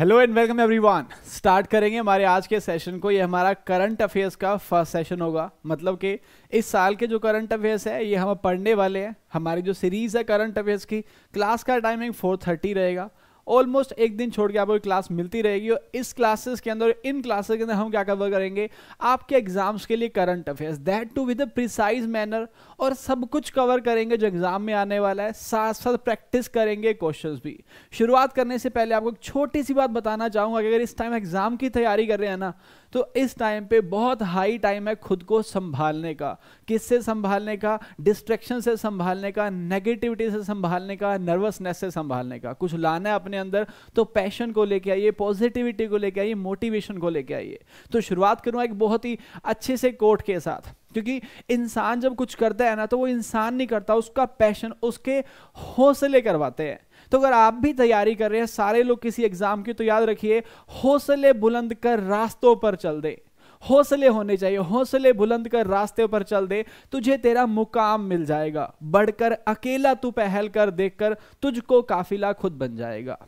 Hello and welcome everyone start करेंगे हमारे आज के सेशन को। ये हमारा करंट अफेयर्स का फ़र्स्ट सेशन होगा। मतलब कि इस साल के जो करंट अफेयर्स है, ये हम पढ़ने वाले हैं। हमारी जो सीरीज़ है करंट अफेयर्स की क्लास का टाइमिंग फोर थर्टी रहेगा। ऑलमोस्ट एक दिन छोड़ के आपको क्लास मिलती रहेगी और इस क्लासेस के अंदर, इन क्लासेस के अंदर हम क्या कवर करेंगे? आपके एग्ज़ाम्स के लिए current affairs that too with precise manner और सब कुछ कवर करेंगे जो एग्ज़ाम में आने वाला है. साथ साथ प्रैक्टिस करेंगे क्वेश्चन भी. शुरुआत करने से पहले आपको एक छोटी सी बात बताना चाहूँगा कि अगर इस टाइम एग्ज़ाम की तैयारी कर रहे हैं ना तो इस टाइम पे बहुत हाई टाइम है खुद को संभालने का। किससे संभालने का? डिस्ट्रैक्शन से संभालने का नेगेटिविटी से संभालने का नर्वसनेस से संभालने का। कुछ लाना है अपने अंदर तो पैशन को लेके आइए पॉजिटिविटी को लेके आइए मोटिवेशन को लेके आइए। तो शुरुआत करूँगा एक बहुत ही अच्छे से कोट के साथ, क्योंकि इंसान जब कुछ करता है ना तो वो इंसान नहीं करता, उसका पैशन उसके हौसले करवाते हैं। तो अगर आप भी तैयारी कर रहे हैं, सारे लोग किसी एग्ज़ाम की तो याद रखिए, हौसले बुलंद कर रास्तों पर चल दे। हौसले होने चाहिए। हौसले बुलंद कर रास्ते पर चल दे। तुझे तेरा मुकाम मिल जाएगा। बढ़कर अकेला तू पहल कर देखकर तुझको काफिला खुद बन जाएगा।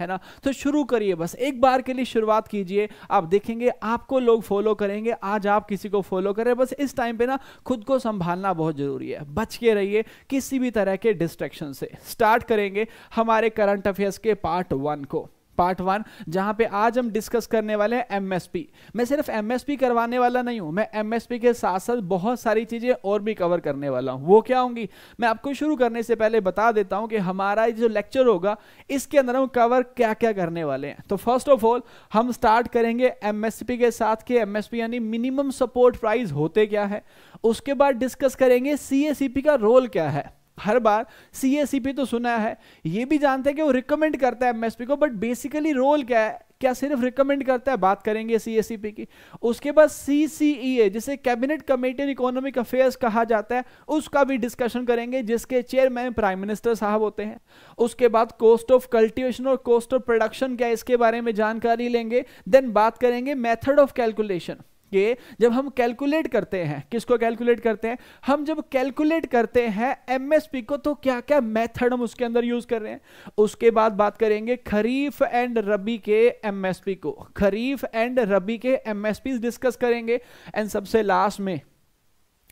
है ना? तो शुरू करिए बस। एक बार के लिए शुरुआत कीजिए। आप देखेंगे, आपको लोग फॉलो करेंगे। आज आप किसी को फॉलो करें। बस इस टाइम पे ना खुद को संभालना बहुत ज़रूरी है। बच के रहिए किसी भी तरह के डिस्ट्रेक्शन से। स्टार्ट करेंगे हमारे करंट अफेयर्स के पार्ट वन को। पार्ट वन, जहाँ पे आज हम डिस्कस करने वाले हैं एमएसपी मैं सिर्फ़ एमएसपी करवाने वाला नहीं हूँ, मैं एमएसपी के साथ साथ बहुत सारी चीज़ें और भी कवर करने वाला हूँ। वो क्या होंगी? मैं आपको शुरू करने से पहले बता देता हूँ कि हमारा जो लेक्चर होगा, इसके अंदर हम कवर क्या क्या करने वाले हैं। तो फ़र्स्ट ऑफ़ ऑल हम स्टार्ट करेंगे एमएसपी के साथ के एमएसपी यानी मिनिमम सपोर्ट प्राइस होते क्या है? उसके बाद डिस्कस करेंगे सी का रोल क्या है। हर बार सी तो सुना है, ये भी जानते हैं कि वो रिकमेंड करता है एमएसपी को बट बेसिकली रोल क्या है? क्या सिर्फ़ रिकमेंड करता है? बात करेंगे सीएससीपी की। उसके बाद सीसीईए जिसे cabinet committee on economic affairs कहा जाता है, उसका भी डिस्कशन करेंगे, जिसके चेयरमैन प्राइम मिनिस्टर साहब होते हैं। उसके बाद कॉस्ट ऑफ़ कल्टीवेशन और कॉस्ट ऑफ़ प्रोडक्शन क्या इसके बारे में जानकारी लेंगे। देन बात करेंगे मेथड ऑफ़ कैलकुलेशन कि जब हम कैलकुलेट करते हैं, किसको कैलकुलेट करते हैं? हम जब कैलकुलेट करते हैं एमएसपी को तो क्या क्या मेथड हम उसके अंदर यूज़ कर रहे हैं? उसके बाद बात करेंगे खरीफ एंड रबी के एमएसपी को। खरीफ एंड रबी के एमएसपी डिस्कस करेंगे। एंड सबसे लास्ट में,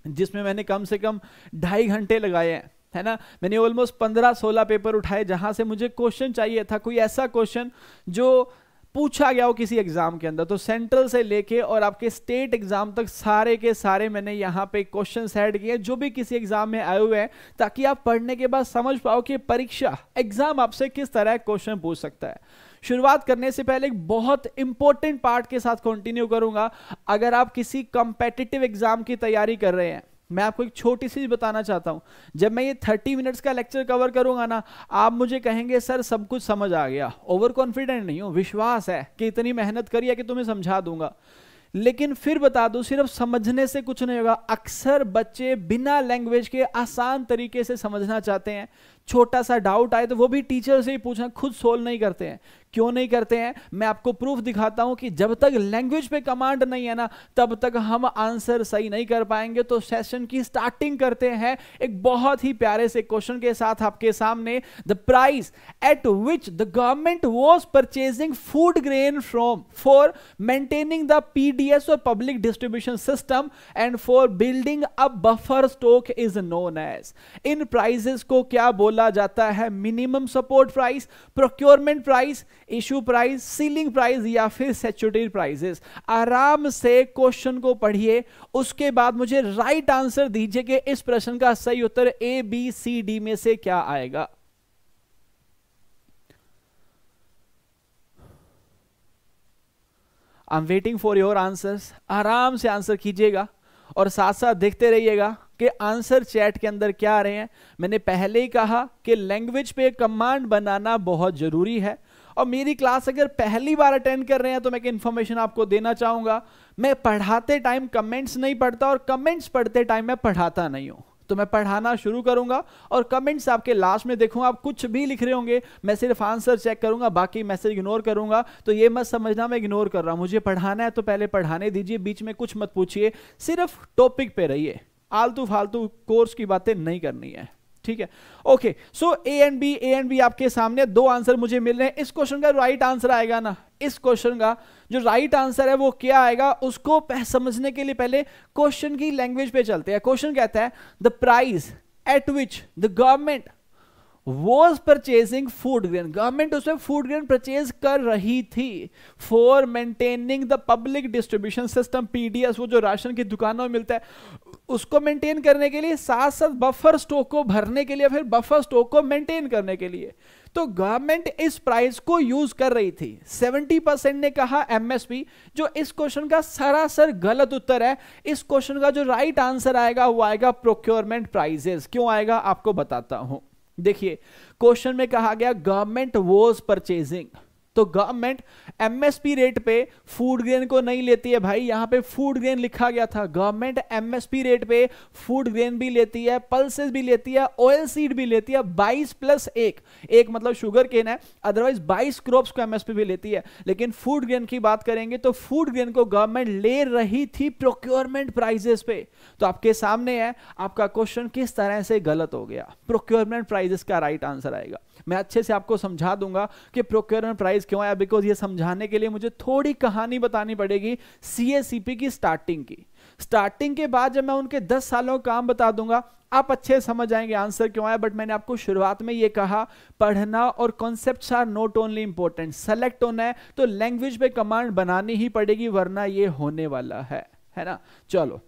जिसमें मैंने कम से कम ढाई घंटे लगाए हैं, है ना? मैंने ऑलमोस्ट पंद्रह सोलह पेपर उठाए, जहाँ से मुझे क्वेश्चन चाहिए था, कोई ऐसा क्वेश्चन जो पूछा गया हो किसी एग्ज़ाम के अंदर तो सेंट्रल से लेके और आपके स्टेट एग्ज़ाम तक सारे के सारे मैंने यहाँ पे क्वेश्चन ऐड किए, जो भी किसी एग्ज़ाम में आए हुए हैं, ताकि आप पढ़ने के बाद समझ पाओ कि परीक्षा एग्ज़ाम आपसे किस तरह क्वेश्चन पूछ सकता है। शुरुआत करने से पहले एक बहुत इंपॉर्टेंट पार्ट के साथ कंटिन्यू करूँगा। अगर आप किसी कंपेटिटिव एग्ज़ाम की तैयारी कर रहे हैं मैं आपको एक छोटी सी बताना चाहता हूँ। जब मैं ये थर्टी मिनट्स का लेक्चर कवर करूँगा ना, आप मुझे कहेंगे, सर, सब कुछ समझ आ गया। ओवर कॉन्फिडेंट नहीं हूँ, विश्वास है कि इतनी मेहनत करिए कि तुम्हें समझा दूँगा। लेकिन फिर बता दो, सिर्फ़ समझने से कुछ नहीं होगा। अक्सर बच्चे बिना लैंग्वेज के आसान तरीके से समझना चाहते हैं। छोटा सा डाउट आए तो वो भी टीचर से ही पूछना, खुद सोल्व नहीं करते हैं। क्यों नहीं करते हैं? मैं आपको प्रूफ दिखाता हूँ कि जब तक लैंग्वेज पे कमांड नहीं है ना, तब तक हम आंसर सही नहीं कर पाएँगे। तो सेशन की स्टार्टिंग करते हैं एक बहुत ही प्यारे से क्वेश्चन के साथ आपके सामने। The price at which the government was purchasing food grain from for maintaining the PDS और public distribution system and for building a buffer stock is known as in prices को क्या बोला जाता है minimum support price, procurement price, issue price, ceiling price या फिर सेचुरिटी prices आराम से क्वेश्चन को पढ़िए, उसके बाद मुझे राइट आंसर दीजिए कि इस प्रश्न का सही उत्तर ए बी सी डी में से क्या आएगा। I am waiting for your answers आराम से आंसर कीजिएगा और साथ साथ देखते रहिएगा। कि आंसर चैट के अंदर क्या आ रहे हैं? मैंने पहले ही कहा कि लैंग्वेज पे कमांड बनाना बहुत ज़रूरी है। और मेरी क्लास अगर पहली बार अटेंड कर रहे हैं तो मैं इन्फॉर्मेशन आपको देना चाहूँगा। मैं पढ़ाते टाइम कमेंट्स नहीं पढ़ता और कमेंट्स पढ़ते टाइम मैं पढ़ाता नहीं हूँ। तो मैं पढ़ाना शुरू करूँगा और कमेंट्स आपके लास्ट में देखूँगा आप कुछ भी लिख रहे होंगे, मैं सिर्फ़ आंसर चेक करूँगा, बाकी मैसेज इग्नोर करूँगा। तो ये मत समझना, मैं इग्नोर कर रहा हूँ। मुझे पढ़ाना है तो पहले पढ़ाने दीजिए, बीच में कुछ मत पूछिए। सिर्फ़ टॉपिक पे रहिए। आलतू फालतू कोर्स की बातें नहीं करनी है। ठीक है? Okay so A and B A and B आपके सामने दो आंसर मुझे मिल रहे हैं। इस क्वेश्चन का राइट आंसर आएगा ना? इस क्वेश्चन का जो राइट आंसर है वो क्या आएगा? उसको समझने के लिए पहले क्वेश्चन की लैंग्वेज पे चलते हैं। क्वेश्चन कहता है the price at which the government was purchasing food grain government उसमें फ़ूड ग्रेन परचेज कर रही थी for maintaining the public distribution system PDS वो जो राशन की दुकानों में मिलता है उसको मेंटेन करने के लिए साथ साथ बफर स्टॉक को भरने के लिए, फिर बफर स्टॉक को मेंटेन करने के लिए। तो गवर्नमेंट इस प्राइस को यूज़ कर रही थी। 70 परसेंट ने कहा एमएसपी जो इस क्वेश्चन का सरासर गलत उत्तर है। इस क्वेश्चन का जो राइट आंसर आएगा, वो आएगा प्रोक्योरमेंट प्राइजेस क्यों आएगा, आपको बताता हूँ। देखिए क्वेश्चन में कहा गया गवर्नमेंट वॉज़ परचेजिंग तो गवर्नमेंट एमएसपी रेट पे फ़ूड ग्रेन को नहीं लेती है भाई, यहाँ पे फ़ूड ग्रेन लिखा गया था। गवर्नमेंट एमएसपी रेट पे फ़ूड ग्रेन भी लेती है पल्सेस भी लेती है ऑयल सीड भी लेती है 22 प्लस एक। एक मतलब शुगर केन है अदरवाइज़ 22 क्रॉप्स को एमएसपी भी लेती है। लेकिन फ़ूड ग्रेन की बात करेंगे तो फ़ूड ग्रेन को गवर्नमेंट ले रही थी प्रोक्योरमेंट प्राइजेस पे। तो आपके सामने है, आपका क्वेश्चन किस तरह से गलत हो गया? प्रोक्योरमेंट प्राइजेस का राइट आंसर आएगा। मैं अच्छे से आपको समझा दूँगा कि प्रोक्योरमेंट प्राइस क्यों आया? बिकॉज़ ये समझाने के लिए मुझे थोड़ी कहानी बतानी पड़ेगी सीएसीपी की स्टार्टिंग की। स्टार्टिंग के बाद जब मैं उनके 10 सालों का काम बता दूँगा, आप अच्छे समझ आएँगे आंसर क्यों आया बट मैंने आपको शुरुआत में ये कहा, पढ़ना और concept are not only important select होना है तो लैंग्वेज पे कमांड बनानी ही पड़ेगी, वरना ये होने वाला है है ना? चलो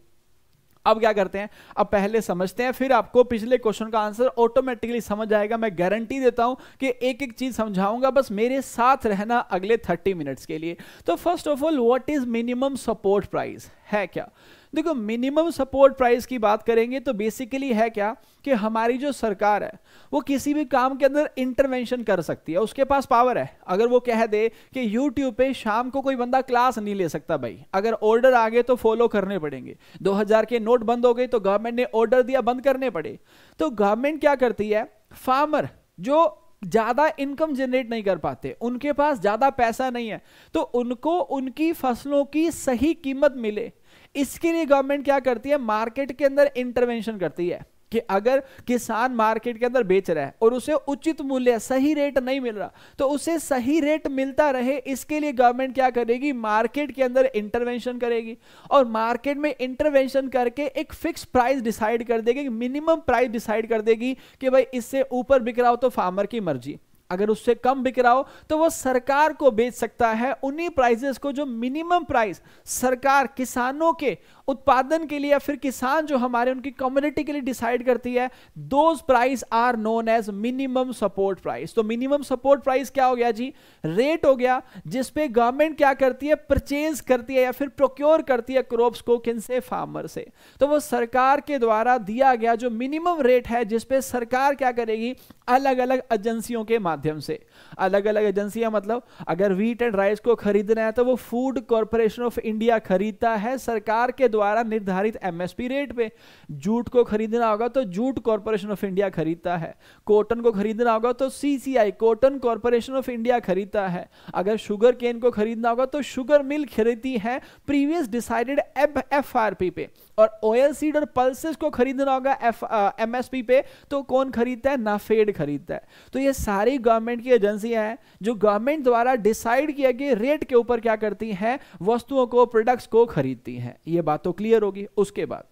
अब क्या करते हैं? अब पहले समझते हैं, फिर आपको पिछले क्वेश्चन का आंसर ऑटोमेटिकली समझ आएगा। मैं गारंटी देता हूँ कि एक एक चीज़ समझाऊँगा, बस मेरे साथ रहना अगले 30 मिनट्स के लिए। तो first of all what is minimum support price है क्या? देखो मिनिमम सपोर्ट प्राइस की बात करेंगे तो बेसिकली है क्या कि हमारी जो सरकार है, वो किसी भी काम के अंदर इंटरवेंशन कर सकती है, उसके पास पावर है। अगर वो कह दे कि यूट्यूब पे शाम को कोई बंदा क्लास नहीं ले सकता भाई, अगर ऑर्डर आ गए तो फॉलो करने पड़ेंगे। 2000 के नोट बंद हो गए तो गवर्नमेंट ने ऑर्डर दिया, बंद करने पड़े। तो गवर्नमेंट क्या करती है? फार्मर जो ज़्यादा इनकम जनरेट नहीं कर पाते, उनके पास ज़्यादा पैसा नहीं है तो उनको, उनकी फ़सलों की सही कीमत मिले। इसके लिए गवर्नमेंट क्या करती है? मार्केट के अंदर इंटरवेंशन करती है कि अगर किसान मार्केट के अंदर बेच रहा है और उसे उचित मूल्य, सही रेट नहीं मिल रहा तो उसे सही रेट मिलता रहे, इसके लिए गवर्नमेंट क्या करेगी? मार्केट के अंदर इंटरवेंशन करेगी और मार्केट में इंटरवेंशन करके एक फिक्स प्राइस डिसाइड कर देगी मिनिमम प्राइस डिसाइड कर देगी कि भाई इससे ऊपर बिक रहा हो तो फार्मर की मर्ज़ी। अगर उससे कम बिक रहा हो तो वो सरकार को बेच सकता है। उन्हीं प्राइजेस को जो मिनिमम प्राइस सरकार किसानों के उत्पादन के लिए, या फिर किसान जो हमारे, उनकी कम्युनिटी के लिए डिसाइड करती है those price are known as minimum support price तो मिनिमम सपोर्ट प्राइस क्या हो गया जी? रेट हो गया जिसपे गवर्नमेंट क्या करती है? परचेज करती है, या फिर प्रोक्योर करती है क्रॉप्स को किन से? फार्मर से। तो वो सरकार के द्वारा दिया गया जो मिनिमम रेट है जिसपे सरकार क्या करेगी? अलग अलग एजेंसियों के माध्यम से। अलग अलग एजेंसियाँ मतलब अगर व्हीट एंड राइस को खरीदना है तो वो फ़ूड कॉरपोरेशन ऑफ़ इंडिया खरीदता है, सरकार के द्वारा निर्धारित एमएसपी रेट पे। जूट को खरीदना होगा तो जूट कॉरपोरेशन ऑफ़ इंडिया खरीदता है। कॉटन को खरीदना होगा तो CCI cotton corporation of India खरीदता है। अगर शुगर केन को खरीदना होगा तो शुगर मिल खरीदती है प्रीवियस डिसाइडेड एफ़ पे। और ऑयल सीड और पल्सेस को खरीदना होगा एफ़ एमएसपी पे तो कौन खरीदता है? नाफेड खरीदता है। तो ये सारी गवर्नमेंट की एजेंसियाँ हैं, जो गवर्नमेंट द्वारा डिसाइड किया गया रेट के ऊपर क्या करती हैं, वस्तुओं को प्रोडक्ट्स को खरीदती हैं। ये बात तो क्लियर होगी। उसके बाद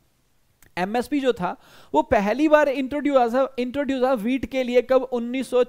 एमएसपी जो था, वो पहली बार इंट्रोड्यूस इंट्रोड्यूस वीट के लिए कब? उन्नीस सौ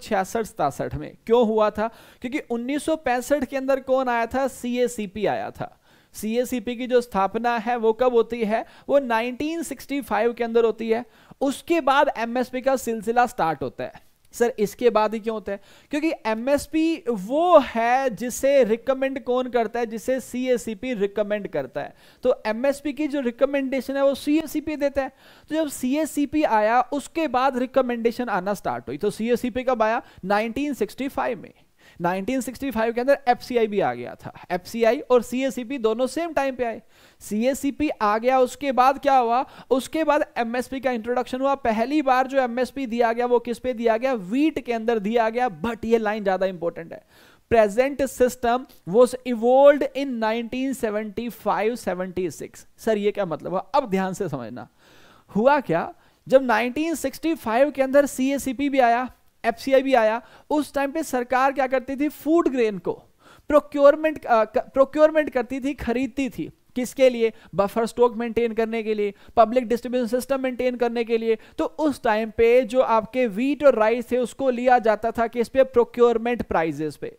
में। क्यों हुआ था? क्योंकि उन्नीस सौ पैंसठ के अंदर कौन आया था? सीएसीपी आया था। सीएसीपी की जो स्थापना है, वो कब होती है? वो 1965 के अंदर होती है। उसके बाद एमएसपी का सिलसिला स्टार्ट होता है। सर, इसके बाद ही क्यों होता है? क्योंकि एमएसपी वो है जिसे रिकमेंड कौन करता है? जिसे सीएसीपी रिकमेंड करता है। तो एमएसपी की जो रिकमेंडेशन है, वो सीएसीपी देता है। तो जब सीएसीपी आया, उसके बाद रिकमेंडेशन आना स्टार्ट हुई। तो सीएसीपी कब आया? 1965 में। 1965 के अंदर एफसीआई भी आ गया था। एफसीआई और सीएसीपी दोनों सेम टाइम पे आए। सीएसीपी आ गया, उसके बाद क्या हुआ? उसके बाद एमएसपी का इंट्रोडक्शन हुआ। पहली बार जो एमएसपी दिया गया, वो किस पे दिया गया? वीट के अंदर दिया गया बट ये लाइन ज़्यादा इंपॉर्टेंट है। Present system was evolved in 1975-76 sir ये क्या मतलब हुआ? अब ध्यान से समझना। हुआ क्या? जब 1965 के अंदर सी भी आया FCI भी आया, उस टाइम पे सरकार क्या करती थी? फ़ूड ग्रेन को प्रोक्योरमेंट प्रोक्योरमेंट करती थी, खरीदती थी। किसके लिए? बफर स्टॉक मेंटेन करने के लिए पब्लिक डिस्ट्रीब्यूशन सिस्टम मेंटेन करने के लिए। तो उस टाइम पे जो आपके वीट और राइस थे, उसको लिया जाता था किस पे? प्रोक्योरमेंट प्राइजेस पे।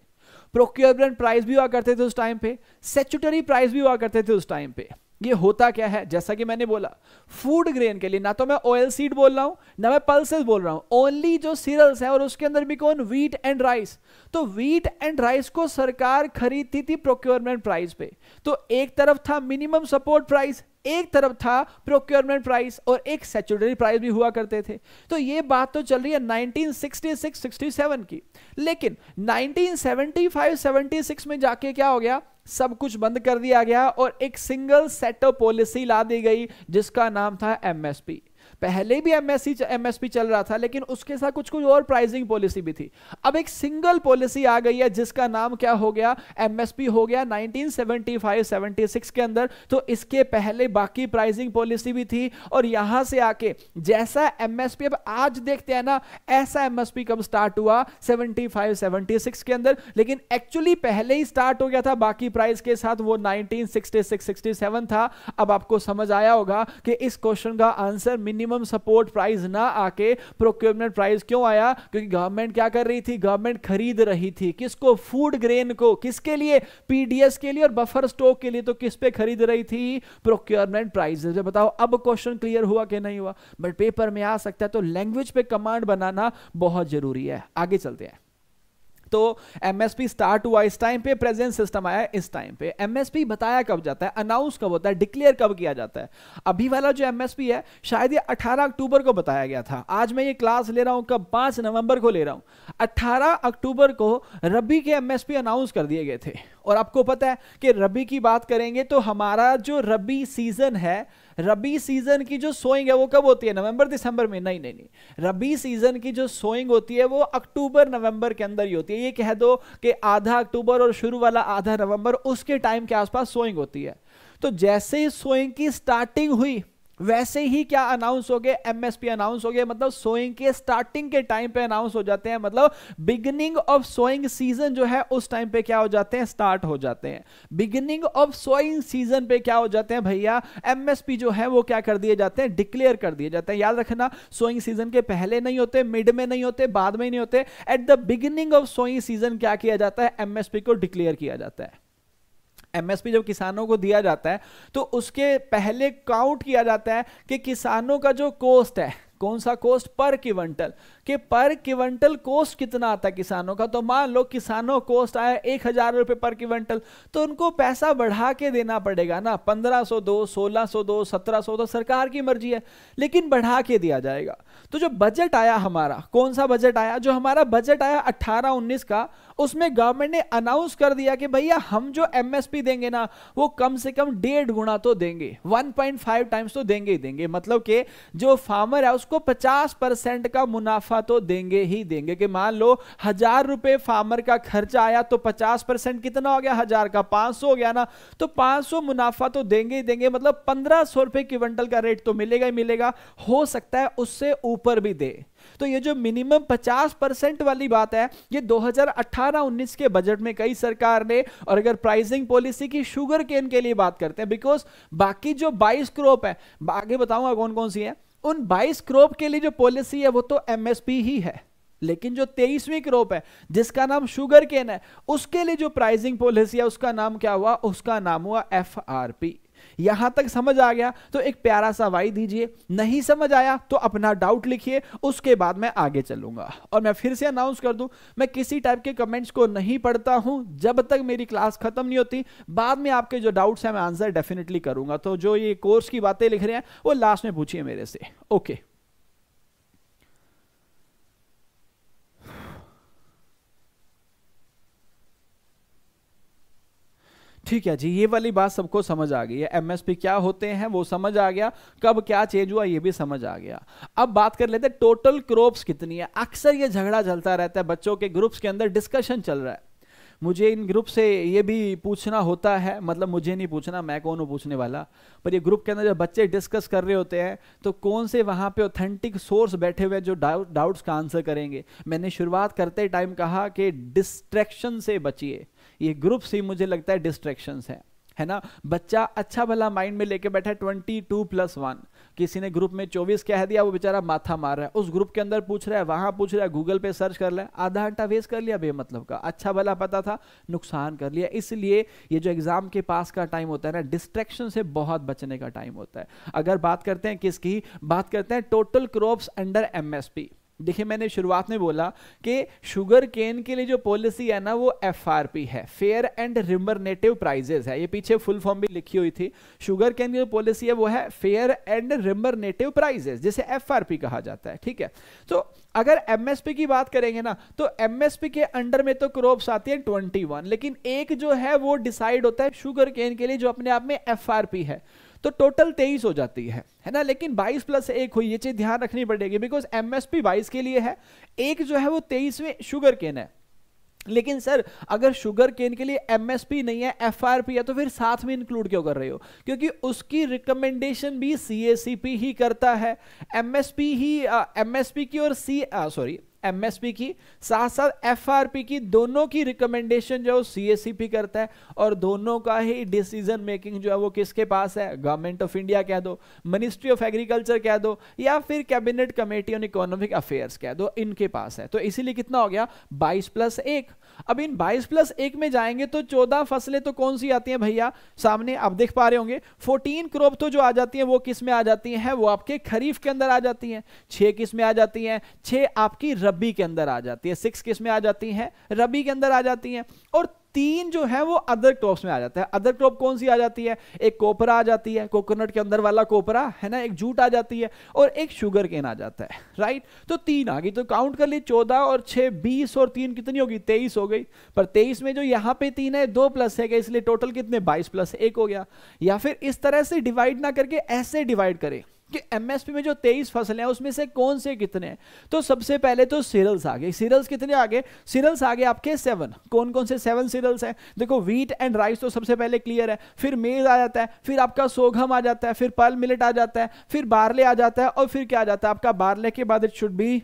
प्रोक्योरमेंट प्राइस भी हुआ करते थे उस टाइम पे। सेचुटरी प्राइस भी हुआ करते थे उस टाइम पे। ये होता क्या है? जैसा कि मैंने बोला फ़ूड ग्रेन के लिए, ना तो मैं ऑयल सीड बोल रहा हूँ, ना मैं पल्सेस बोल रहा हूँ ओनली जो सीरियल्स है और उसके अंदर भी कौन? वीट एंड राइस तो वीट एंड राइस को सरकार खरीदती थी प्रोक्योरमेंट प्राइस पे। तो एक तरफ़ था मिनिमम सपोर्ट प्राइस एक तरफ़ था प्रोक्योरमेंट प्राइस और एक सेचुटरी प्राइस भी हुआ करते थे। तो ये बात तो चल रही है 1966-67 की। लेकिन 1975-76 में जाके क्या हो गया? सब कुछ बंद कर दिया गया और एक सिंगल सेट ऑफ़ पॉलिसी ला दी गई, जिसका नाम था एमएसपी पहले भी एमएससी एमएसपी चल रहा था, लेकिन उसके साथ कुछ कुछ और प्राइसिंग पॉलिसी भी थी। अब एक सिंगल पॉलिसी आ गई है, जिसका नाम क्या हो गया? एमएसपी हो गया 1975 76 के अंदर। तो इसके पहले बाकी प्राइसिंग पॉलिसी भी थी, और यहाँ से आके जैसा एमएसपी अब आज देखते हैं ना, ऐसा एमएसपी कब स्टार्ट हुआ? 75 76 के अंदर। लेकिन एक्चुअली पहले ही स्टार्ट हो गया था, बाकी प्राइस के साथ वो 1966 67 था। अब आपको समझ आया होगा कि इस क्वेश्चन का answer minimum minimum support price ना आके प्रोक्योरमेंट प्राइस क्यों आया? क्योंकि गवर्नमेंट क्या कर रही थी? गवर्नमेंट खरीद रही थी। किसको? फ़ूड ग्रेन को। किसके लिए? पीडीएस के लिए। और बफर स्टॉक के लिए तो किस पे खरीद रही थी? प्रोक्योरमेंट प्राइस बताओ, अब क्वेश्चन क्लियर हुआ कि नहीं हुआ? बट पेपर में आ सकता है तो लैंग्वेज पे कमांड बनाना बहुत ज़रूरी है। आगे चलते हैं। तो एमएसपी स्टार्ट हुआ इस टाइम पे प्रेजेंट सिस्टम आया इस टाइम पे। एमएसपी बताया कब जाता है अनाउंस कब होता है डिक्लेयर कब किया जाता है। अभी वाला जो एमएसपी है, शायद ये 18 अक्टूबर को बताया गया था। आज मैं ये क्लास ले रहा हूँ, कब? पाँच नवंबर को ले रहा हूँ। 18 अक्टूबर को रबी के एमएसपी अनाउंस कर दिए गए थे। और आपको पता है कि रबी की बात करेंगे तो हमारा जो रबी सीज़न है, रबी सीज़न की जो सोइंग है वो कब होती है? नवंबर, दिसंबर में। नहीं नहीं नहीं। रबी सीज़न की जो सोइंग होती है वो अक्टूबर, नवंबर के अंदर ही होती है। ये कह दो कि आधा अक्टूबर और शुरू वाला आधा नवंबर, उसके टाइम के आसपास सोइंग होती है। तो जैसे ही सोइंग की स्टार्टिंग हुई वैसे ही क्या अनाउंस हो गए? एमएसपी अनाउंस हो गए मतलब सोइंग के स्टार्टिंग के टाइम पे अनाउंस हो जाते हैं। मतलब बिगिनिंग ऑफ़ सोइंग सीज़न जो है, उस टाइम पे क्या हो जाते हैं? स्टार्ट हो जाते हैं। बिगिनिंग ऑफ़ सोइंग सीज़न पे क्या हो जाते हैं भैया? एमएसपी जो है, वो क्या कर दिए जाते हैं? डिक्लेयर कर दिए जाते हैं। याद रखना सोइंग सीज़न के पहले नहीं होते मिड में नहीं होते, बाद में नहीं होते। At the beginning of sowing season क्या किया जाता है? एमएसपी को डिक्लेयर किया जाता है। एमएसपी जब किसानों को दिया जाता है तो उसके पहले काउंट किया जाता है कि किसानों का जो कॉस्ट है, कौन सा कॉस्ट पर क्विंटल कि पर क्विंटल कोस्ट कितना आता है किसानों का? तो मान लो किसानों कोस्ट आया एक हज़ार रुपए पर क्विंटल तो उनको पैसा बढ़ा के देना पड़ेगा ना? पंद्रह सौ दो, सोलह सौ दो, सत्रह सौ तो सरकार की मर्ज़ी है, लेकिन बढ़ा के दिया जाएगा। तो जो बजट आया हमारा, कौन सा बजट आया? जो हमारा बजट आया अट्ठारह उन्नीस का, उसमें गवर्नमेंट ने अनाउंस कर दिया कि भैया हम जो एमएसपी देंगे ना, वो कम से कम डेढ़ गुना तो देंगे 1.5 टाइम्स तो देंगे ही देंगे। मतलब कि जो फार्मर है, उसको 50 परसेंट का मुनाफा तो देंगे ही देंगे कि मान लो हज़ार रुपए फार्मर का खर्चा आया तो 50 परसेंट कितना हो गया? हज़ार का 500 हो गया ना? तो 500 मुनाफा तो देंगे ही देंगे मतलब पंद्रह सौ रुपए क्विंटल का रेट तो मिलेगा ही मिलेगा। हो सकता है उससे ऊपर भी दे। तो ये जो मिनिमम 50 परसेंट वाली बात है, ये 2018-19 के बजट में कई सरकार ने। और अगर प्राइसिंग पॉलिसी की शुगर केन के लिए बात करते हैं बिकॉज़ बाकी जो 22 क्रॉप है, आगे बताऊँगा कौन कौन सी है। उन 22 क्रॉप के लिए जो पॉलिसी है, वो तो एमएसपी ही है। लेकिन जो तेईसवीं क्रोप है, जिसका नाम शुगर केन है, उसके लिए जो प्राइसिंग पॉलिसी है, उसका नाम क्या हुआ? उसका नाम हुआ एफआरपी यहाँ तक समझ आ गया। तो एक प्यारा सा वाई दीजिए। नहीं समझ आया तो अपना डाउट लिखिए, उसके बाद मैं आगे चलूँगा। और मैं फिर से अनाउंस कर दूँ, मैं किसी टाइप के कमेंट्स को नहीं पढ़ता हूँ। जब तक मेरी क्लास खत्म नहीं होती, बाद में आपके जो डाउट्स हैं, मैं आंसर डेफिनेटली करूँगा। तो जो ये कोर्स की बातें लिख रहे हैं, वो लास्ट में पूछिए मेरे से। ओके ठीक है जी, ये वाली बात सबको समझ आ गई है। एमएसपी क्या होते हैं, वो समझ आ गया। कब क्या चेंज हुआ, ये भी समझ आ गया। अब बात कर लेते टोटल क्रॉप्स कितनी है? अक्सर ये झगड़ा चलता रहता है, बच्चों के ग्रुप्स के अंदर डिस्कशन चल रहा है। मुझे इन ग्रुप से ये भी पूछना होता है मतलब मुझे नहीं पूछना, मैं कौन हूँ पूछने वाला? पर ये ग्रुप के अंदर जब बच्चे डिस्कस कर रहे होते हैं तो कौन से वहाँ पे ऑथेंटिक सोर्स बैठे हुए जो डाउट्स का आंसर करेंगे? मैंने शुरुआत करते टाइम कहा कि डिस्ट्रैक्शन से बचिए। ये ग्रुप से मुझे लगता है डिस्ट्रैक्शन है है ना? बच्चा अच्छा भला माइंड में लेके बैठा है ट्वेंटी टू प्लस वन किसी ने ग्रुप में चौबीस कह दिया, वो बेचारा माथा मार रहा है। उस ग्रुप के अंदर पूछ रहा है, वहाँ पूछ रहा है गूगल पे सर्च कर लिया, आधा घंटा वेस्ट कर लिया बेमतलब का। अच्छा भला पता था, नुकसान कर लिया। इसलिए ये जो एग्ज़ाम के पास का टाइम होता है ना डिस्ट्रैक्शन से बहुत बचने का टाइम होता है। अगर बात करते हैं किसकी, बात करते हैं टोटल क्रॉप्स अंडर एमएसपी देखिए, मैंने शुरुआत में बोला कि शुगर केन के लिए जो पॉलिसी है ना, वो एफआरपी है। फेयर एंड रिमरनेटिव प्राइजेस है। ये पीछे फुल फॉर्म भी लिखी हुई थी। शुगर केन की जो पॉलिसी है, वो है फेयर एंड रिमरनेटिव प्राइजेस जिसे एफआरपी कहा जाता है। ठीक है? तो अगर एमएसपी की बात करेंगे ना तो एमएसपी के अंडर में तो क्रॉप्स आती है 21 लेकिन एक जो है, वो डिसाइड होता है शुगर केन के लिए, जो अपने आप में एफआरपी है। तो टोटल तेईस हो जाती है। है ना? लेकिन 22 प्लस एक हुई, ये चीज़ ध्यान रखनी पड़ेगी बिकॉज़ एमएसपी 22 के लिए है। एक जो है वो तेईस में शुगर केन है। लेकिन सर, अगर शुगर केन के लिए एमएसपी नहीं है एफआरपी है तो फिर साथ में इंक्लूड क्यों कर रहे हो? क्योंकि उसकी रिकमेंडेशन भी सीएसीपी ही करता है। एमएसपी ही एमएसपी की और सी सॉरी एमएसपी की, साथ साथ एफआरपी की, दोनों की रिकमेंडेशन जो है सीएससीपी करता है और दोनों का ही डिसीज़न मेकिंग जो है वो किसके पास है? गवर्नमेंट ऑफ़ इंडिया कह दो मिनिस्ट्री ऑफ़ एग्रीकल्चर कह दो, या फिर cabinet committee on economic affairs कह दो, इनके पास है। तो इसीलिए कितना हो गया? 22 प्लस एक। अब इन 22 प्लस एक में जाएँगे तो 14 फ़सलें तो कौन सी आती हैं भैया? सामने आप देख पा रहे होंगे 14 क्रॉप तो जो आ जाती हैं, वो किसमें आ जाती हैं? वो आपके खरीफ के अंदर आ जाती हैं। छह किसमें आ जाती हैं? छह आपकी रबी के अंदर आ जाती है। सिक्स किसमें आ जाती हैं? रबी के अंदर आ जाती हैं। और तीन जो है वो अदर क्रॉप्स में आ जाता है। अदर क्रॉप कौन सी आ जाती है? एक कोपरा आ जाती है कोकोनट के अंदर वाला कोपरा, है ना? एक जूट आ जाती है और एक शुगर केन आ जाता है राइट तो तीन आ गई। तो काउंट कर ली, चौदह और छह, बीस और तीन कितनी होगी? तेईस हो गई। पर तेईस में जो यहाँ पे तीन है, दो प्लस है, इसलिए टोटल कितने? बाईस प्लस एक हो गया। या फिर इस तरह से डिवाइड ना करके ऐसे डिवाइड करें। कि एमएसपी में जो तेईस फ़सलें हैं, उसमें से कौन से कितने हैं? तो सबसे पहले तो सीरल्स आ गए सीरल्स कितने आ गए सीरल्स आ गए आपके सेवन कौन कौन से सेवन सीरल्स हैं? देखो वीट एंड राइस तो सबसे पहले क्लियर है। फिर मेज आ जाता है, फिर आपका सोघम आ जाता है, फिर पल मिलेट आ जाता है, फिर बारले आ जाता है और फिर क्या आ जाता है? आपका बारले के बाद इट शुड बी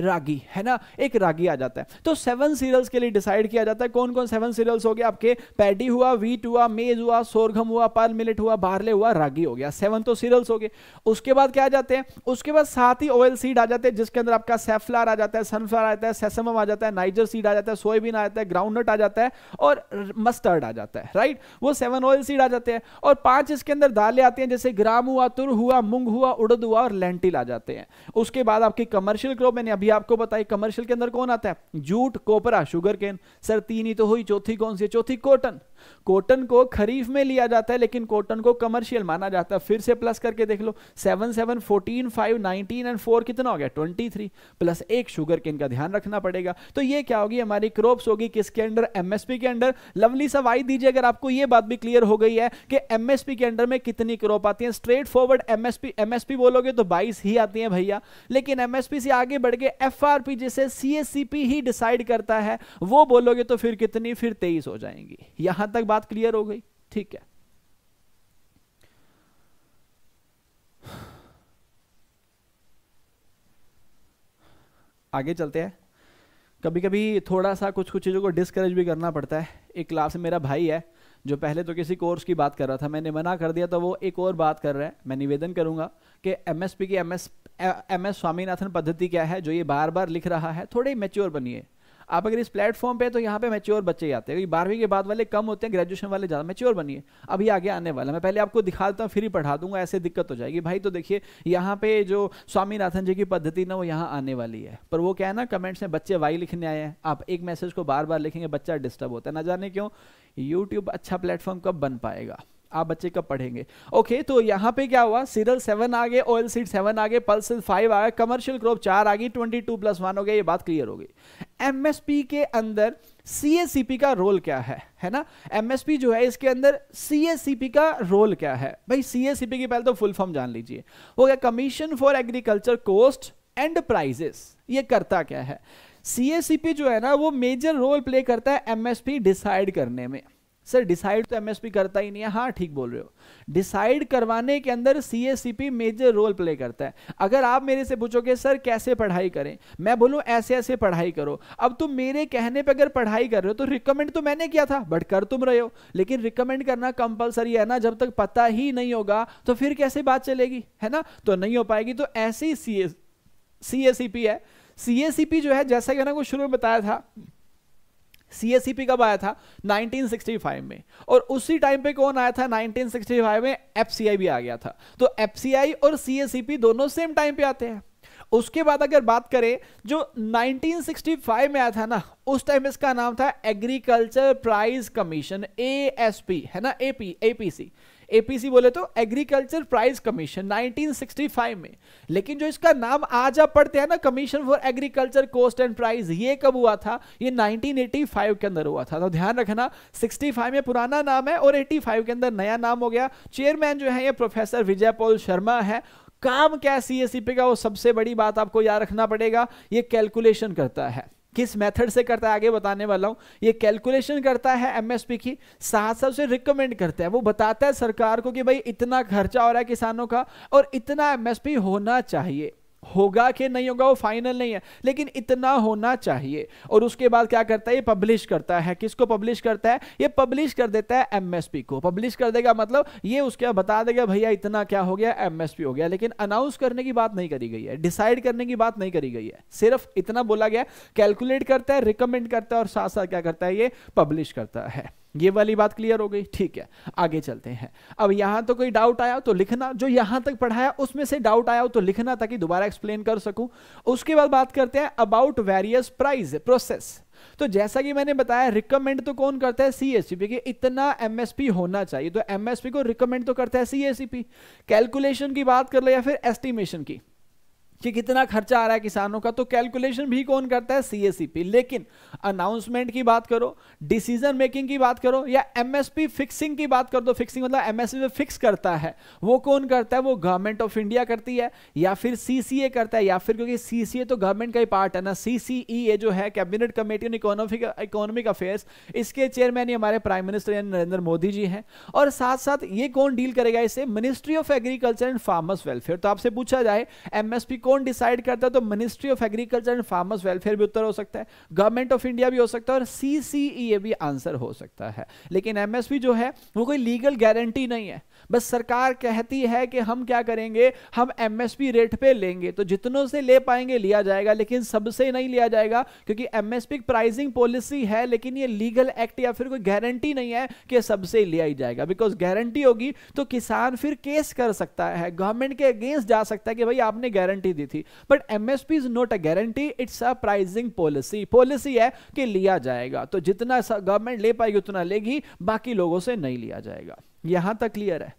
रागी, है ना? एक रागी आ जाता है। तो सेवन सीरियल्स के लिए डिसाइड किया जाता है कौन कौन सेवन सीरियल्स हो गए आपके। पैडी हुआ वीट हुआ मेज हुआ सोरघम हुआ पाल मिलेट हुआ बारले हुआ रागी हो गया। सेवन तो सीरियल्स हो गए। उसके बाद क्या आ जाते हैं? उसके बाद साथ ही ऑयल सीड आ जाते हैं, जिसके अंदर आपका सेफ्लार आ जाता है सनफ्लावर आ जाता है सेसम आ जाता है नाइजर सीड आ जाता है सोयाबीन आ जाता है ग्राउंडनट आ जाता है और मस्टर्ड आ जाता है राइट वो सेवन ऑयल सीड आ जाते हैं। और पाँच इसके अंदर दालें आती हैं, जैसे ग्राम हुआ, तुर हुआ, मूंग हुआ, उड़द हुआ और लेंटिल आ जाते हैं। उसके बाद आपकी कमर्शियल क्रॉप मैंने अभी आपको बताई कमर्शियल के अंदर कौन आता है? Jute copra sugar cane sir, तीन ही तो हुई, चौथी कौन सी चौथी कॉटन कॉटन को खरीफ में लिया जाता है, लेकिन कॉटन को कमर्शियल माना जाता है। फिर से प्लस करके देख लो seven seven fourteen five nineteen and four कितना हो गया? ट्वेंटी थ्री प्लस एक शुगर केन का ध्यान रखना पड़ेगा। तो ये क्या होगी? हमारी क्रॉप्स होगी किसके अंडर? एमएसपी के अंडर। लवली सवाई दीजिए, अगर आपको ये बात भी क्लियर हो गई है कि एमएसपी के अंडर में कितनी क्रॉप आती है। स्ट्रेट फॉरवर्ड एमएसपी एमएसपी बोलोगे तो बाईस ही आती है भैया। लेकिन एमएसपी से आगे बढ़ के एफ़ जिसे सीएससीपी ही डिसाइड करता है, वो बोलोगे तो फिर कितनी? फिर तेईस हो जाएँगी। यहाँ तक बात क्लियर हो गई। ठीक है। आगे चलते हैं। कभी कभी थोड़ा सा कुछ कुछ चीज़ों को डिस्करेज भी करना पड़ता है। एक क्लास में मेरा भाई है, जो पहले तो किसी कोर्स की बात कर रहा था। मैंने मना कर दिया तो वो एक और बात कर रहा है। मैं निवेदन करूँगा कि एमएसपी की एमएस एमएस स्वामीनाथन पद्धति क्या है, जो ये बार बार लिख रहा है, थोड़े मेच्योर बनिए। आप अगर इस प्लेटफॉर्म पे तो यहाँ पे मेच्योर बच्चे ही आते हैं। बारहवीं के बाद वाले कम होते हैं ग्रेजुएशन वाले ज़्यादा मेच्योर बनिए अभी आगे आने वाला मैं पहले आपको दिखा देता हूँ, फिर ही पढ़ा दूँगा, ऐसे दिक्कत हो जाएगी। भाई तो देखिए, यहाँ पे जो स्वामीनाथन जी की पद्धति ना, वो यहाँ आने वाली है। पर वो क्या है ना कमेंट्स में बच्चे वाई लिखने आए हैं। आप एक मैसेज को बार बार लिखेंगे, बच्चा डिस्टर्ब होता है। ना जाने क्यों यूट्यूब अच्छा प्लेटफॉर्म कब बन पाएगा? आप बच्चे कब पढ़ेंगे? ओके तो यहाँ पे क्या हुआ? सीरल सेवन आ गए ऑयल सीड सेवन आ गए पल्सिल फाइव आ गए कमर्शियल क्रॉप चार आ गई ट्वेंटी टू प्लस वन हो गया, ये बात क्लियर हो गई। एमएसपी के अंदर सीएससीपी का रोल क्या है? है ना? एमएसपी जो है, इसके अंदर सीएससीपी का रोल क्या है? भाई सीएससीपी की पहले तो फुल फॉर्म जान लीजिए। हो गया commission for agriculture cost and prices ये करता क्या है? सीएसीपी जो है ना, वो मेजर रोल प्ले करता है एमएसपी डिसाइड करने में। सर डिसाइड तो एमएसपी करता ही नहीं है। हाँ ठीक बोल रहे हो। डिसाइड करवाने के अंदर सीएसीपी मेजर रोल प्ले करता है। अगर आप मेरे से पूछोगे, सर, कैसे पढ़ाई करें? मैं बोलूँ, ऐसे ऐसे पढ़ाई करो। अब तुम मेरे कहने पे अगर पढ़ाई कर रहे हो तो रिकमेंड तो मैंने किया था बट कर तुम रहे हो। लेकिन रिकमेंड करना कंपलसरी है ना, जब तक पता ही नहीं होगा तो फिर कैसे बात चलेगी, है ना? तो नहीं हो पाएगी तो ऐसे ही सी है। सीएसीपी जो है, जैसा कि मैंने शुरू में बताया था सीएससीपी कब आया था? 1965 में। और उसी टाइम पे कौन आया था? 1965 में एफसीआई भी आ गया था। तो एफसीआई और सीएससीपी दोनों सेम टाइम पे आते हैं। उसके बाद अगर बात करें, जो 1965 में आया था ना, उस टाइम इसका नाम था एग्रीकल्चर प्राइस कमीशन एएसपी है ना? एपी एपीसी एपीसी बोले तो एग्रीकल्चर प्राइस कमीशन 1965 में। लेकिन जो इसका नाम आज आप पढ़ते हैं ना commission for agriculture cost and price ये कब हुआ था? ये 1985 के अंदर हुआ था। तो ध्यान रखना 65 में पुराना नाम है और 85 के अंदर नया नाम हो गया। चेयरमैन जो है ये प्रोफेसर विजय पॉल शर्मा है। काम क्या है सीएससीपी का? वो सबसे बड़ी बात आपको याद रखना पड़ेगा। ये कैलकुलेशन करता है। किस मेथड से करता है, आगे बताने वाला हूँ। ये कैलकुलेशन करता है एमएसपी की साथ साथ उसे रिकमेंड करता है। वो बताता है सरकार को कि भाई इतना खर्चा हो रहा है किसानों का और इतना एमएसपी होना चाहिए। होगा कि नहीं होगा, वो फाइनल नहीं है। लेकिन इतना होना चाहिए। और उसके बाद क्या करता है? ये पब्लिश करता है। किसको पब्लिश करता है? ये पब्लिश कर देता है एमएसपी को। पब्लिश कर देगा मतलब ये उसके बता देगा, भैया, इतना क्या हो गया? एमएसपी हो गया। लेकिन अनाउंस करने की बात नहीं करी गई है। डिसाइड करने की बात नहीं करी गई है। सिर्फ़ इतना बोला गया कैलकुलेट करता है रिकमेंड करता है और साथ साथ क्या करता है? ये पब्लिश करता है। ये वाली बात क्लियर हो गई। ठीक है, आगे चलते हैं। अब यहाँ तो कोई डाउट आया तो लिखना, जो यहाँ तक पढ़ाया उसमें से डाउट आया हो तो लिखना ताकि दोबारा एक्सप्लेन कर सकूँ। उसके बाद बात करते हैं अबाउट वेरियस प्राइस प्रोसेस तो जैसा कि मैंने बताया रिकमेंड तो कौन करता है? सीएससीपी इतना एमएसपी होना चाहिए। तो एमएसपी को रिकमेंड तो करता है सीएससीपी कैलकुलेशन की बात कर ले या फिर एस्टिमेशन की। कि कितना खर्चा आ रहा है किसानों का तो कैलकुलेशन भी कौन करता है? सीएससीपी लेकिन अनाउंसमेंट की बात करो डिसीज़न मेकिंग की बात करो, या एमएसपी फिक्सिंग की बात कर दो फिक्सिंग मतलब एमएसपी फिक्स करता है, वो कौन करता है? वो गवर्नमेंट ऑफ़ इंडिया करती है, या फिर सीसीए करता है, या फिर क्योंकि सीसीए तो गवर्नमेंट का ही पार्ट है ना सीसीई जो है cabinet committee economic economic affairs इसके चेयरमैन ही हमारे प्राइम मिनिस्टर यानी नरेंद्र मोदी जी हैं। और साथ साथ ये कौन डील करेगा इसे? Ministry of agriculture and farmers welfare तो आपसे पूछा जाए एमएसपी कौन डिसाइड करता है तो ministry of agriculture and farmers welfare भी उत्तर हो सकता है गवर्नमेंट ऑफ़ इंडिया भी हो सकता है और सीसीई भी आंसर हो सकता है। लेकिन एमएसपी जो है, वो कोई लीगल गारंटी नहीं है। बस सरकार कहती है कि हम क्या करेंगे, हम एमएसपी रेट पे लेंगे तो जितनों से ले पाएँगे लिया जाएगा, लेकिन सबसे नहीं लिया जाएगा, क्योंकि एमएसपी प्राइसिंग पॉलिसी है, लेकिन ये लीगल एक्ट या फिर कोई गारंटी नहीं है कि सबसे लिया ही जाएगा। बिकॉज़ गारंटी होगी तो किसान फिर केस कर सकता है गवर्नमेंट के अगेंस्ट जा सकता है कि भाई आपने गारंटी दी थी। But MSP is not a guarantee it's a pricing policy policy है कि लिया जाएगा। तो जितना गवर्नमेंट ले पाएगी, उतना लेगी, बाकी लोगों से नहीं लिया जाएगा। यहाँ तक क्लियर है?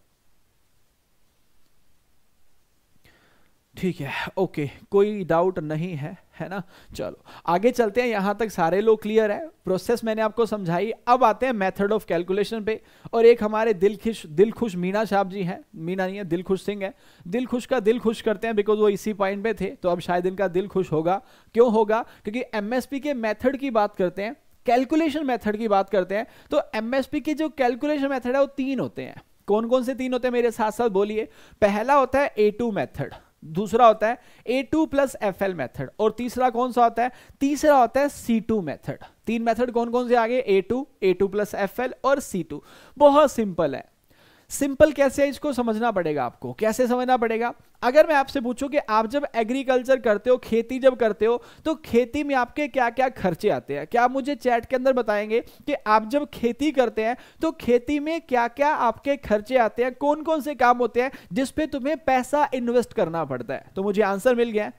ठीक है ओके कोई डाउट नहीं है? है ना? चलो, आगे चलते हैं, यहाँ तक सारे लोग क्लियर है। प्रोसेस मैंने आपको समझाई। अब आते हैं मेथड ऑफ़ कैलकुलेशन पे। और एक हमारे दिल खुश दिल खुश मीना साहब जी हैं। मीना नहीं है, दिल खुश सिंह है। दिल खुश का दिल खुश करते हैं बिकॉज़ वो इसी पॉइंट पे थे। तो अब शायद इनका दिल खुश होगा। क्यों होगा? क्योंकि एमएसपी के मेथड की बात करते हैं कैलकुलेशन मेथड की बात करते हैं। तो एमएसपी के जो कैलकुलेशन मेथड है, वो तीन होते हैं। कौन कौन से तीन होते हैं मेरे साथ साथ बोलिए। पहला होता है ए मैथड दूसरा होता है A two plus F L method और तीसरा कौन सा होता है? तीसरा होता है सी टू मैथड तीन मैथड कौन कौन से आगे? A two A two plus F L और सी टू बहुत सिंपल है। सिंपल कैसे है इसको समझना पड़ेगा आपको? कैसे समझना पड़ेगा? अगर मैं आपसे पूछूँ कि आप जब एग्रीकल्चर करते हो, खेती जब करते हो तो खेती में आपके क्या क्या खर्चे आते हैं? क्या आप मुझे चैट के अंदर बताएँगे कि आप जब खेती करते हैं तो खेती में क्या क्या आपके खर्चे आते हैं? कौन कौन से काम होते हैं जिसपे तुम्हें पैसा इन्वेस्ट करना पड़ता है? तो मुझे आंसर मिल गया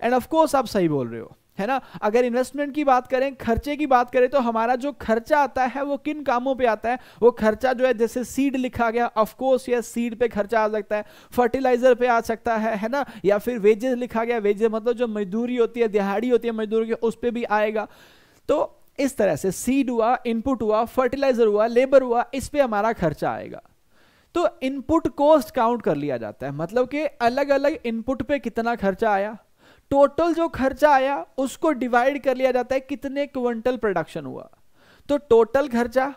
एंड ऑफकोर्स आप सही बोल रहे हो। है ना? अगर इन्वेस्टमेंट की बात करें, खर्चे की बात करें तो हमारा जो खर्चा आता है, वो किन कामों पे आता है? वो खर्चा जो है, जैसे सीड लिखा गया ऑफ़ कोर्स ये सीड पे खर्चा आ सकता है फर्टिलाइज़र पे आ सकता है है ना? या फिर वेजेस लिखा गया वेजेस मतलब जो मजदूरी होती है, दिहाड़ी होती है मजदूर की, उस पर भी आएगा। तो इस तरह से सीड हुआ इनपुट हुआ फर्टिलाइज़र हुआ लेबर हुआ, इस पर हमारा खर्चा आएगा। तो इनपुट कॉस्ट काउंट कर लिया जाता है। मतलब कि अलग अलग इनपुट पे कितना खर्चा आया? टोटल जो खर्चा आया, उसको डिवाइड कर लिया जाता है कितने क्विंटल प्रोडक्शन हुआ। तो टोटल खर्चा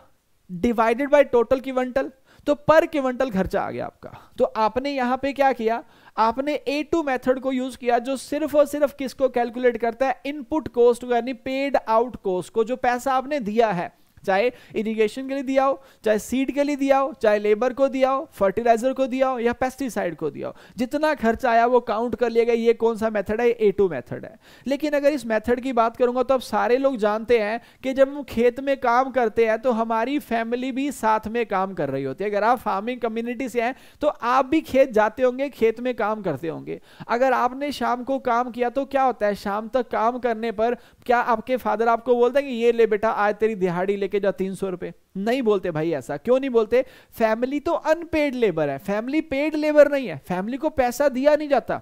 डिवाइडेड बाय टोटल क्विंटल तो पर क्विंटल खर्चा आ गया आपका। तो आपने यहाँ पे क्या किया? आपने ए टू मेथड को यूज़ किया, जो सिर्फ़ और सिर्फ़ किसको कैलकुलेट करता है? इनपुट कॉस्ट यानी पेड आउट कॉस्ट को, जो पैसा आपने दिया है। चाहे इरिगेशन के लिए दिया हो, चाहे सीड के लिए दिया हो, चाहे लेबर को दिया हो फर्टिलाइज़र को दिया हो या पेस्टिसाइड को दिया हो, जितना खर्चा आया वो काउंट कर लिया गया ये कौन सा मेथड है? ए टू मेथड है। लेकिन अगर इस मेथड की बात करूँगा तो अब सारे लोग जानते हैं कि जब हम खेत में काम करते हैं तो हमारी फैमिली भी साथ में काम कर रही होती है। अगर आप फ़ार्मिंग कम्युनिटी से हैं तो आप भी खेत जाते होंगे, खेत में काम करते होंगे। अगर आपने शाम को काम किया तो क्या होता है? शाम तक काम करने पर क्या आपके फादर आपको बोलते हैं कि ये ले बेटा, आज तेरी दिहाड़ी लेके जा तीन सौ रुपए? नहीं बोलते भाई ऐसा। क्यों नहीं बोलते? फैमिली तो अनपेड लेबर है। फैमिली पेड लेबर नहीं है। फैमिली को पैसा दिया नहीं जाता।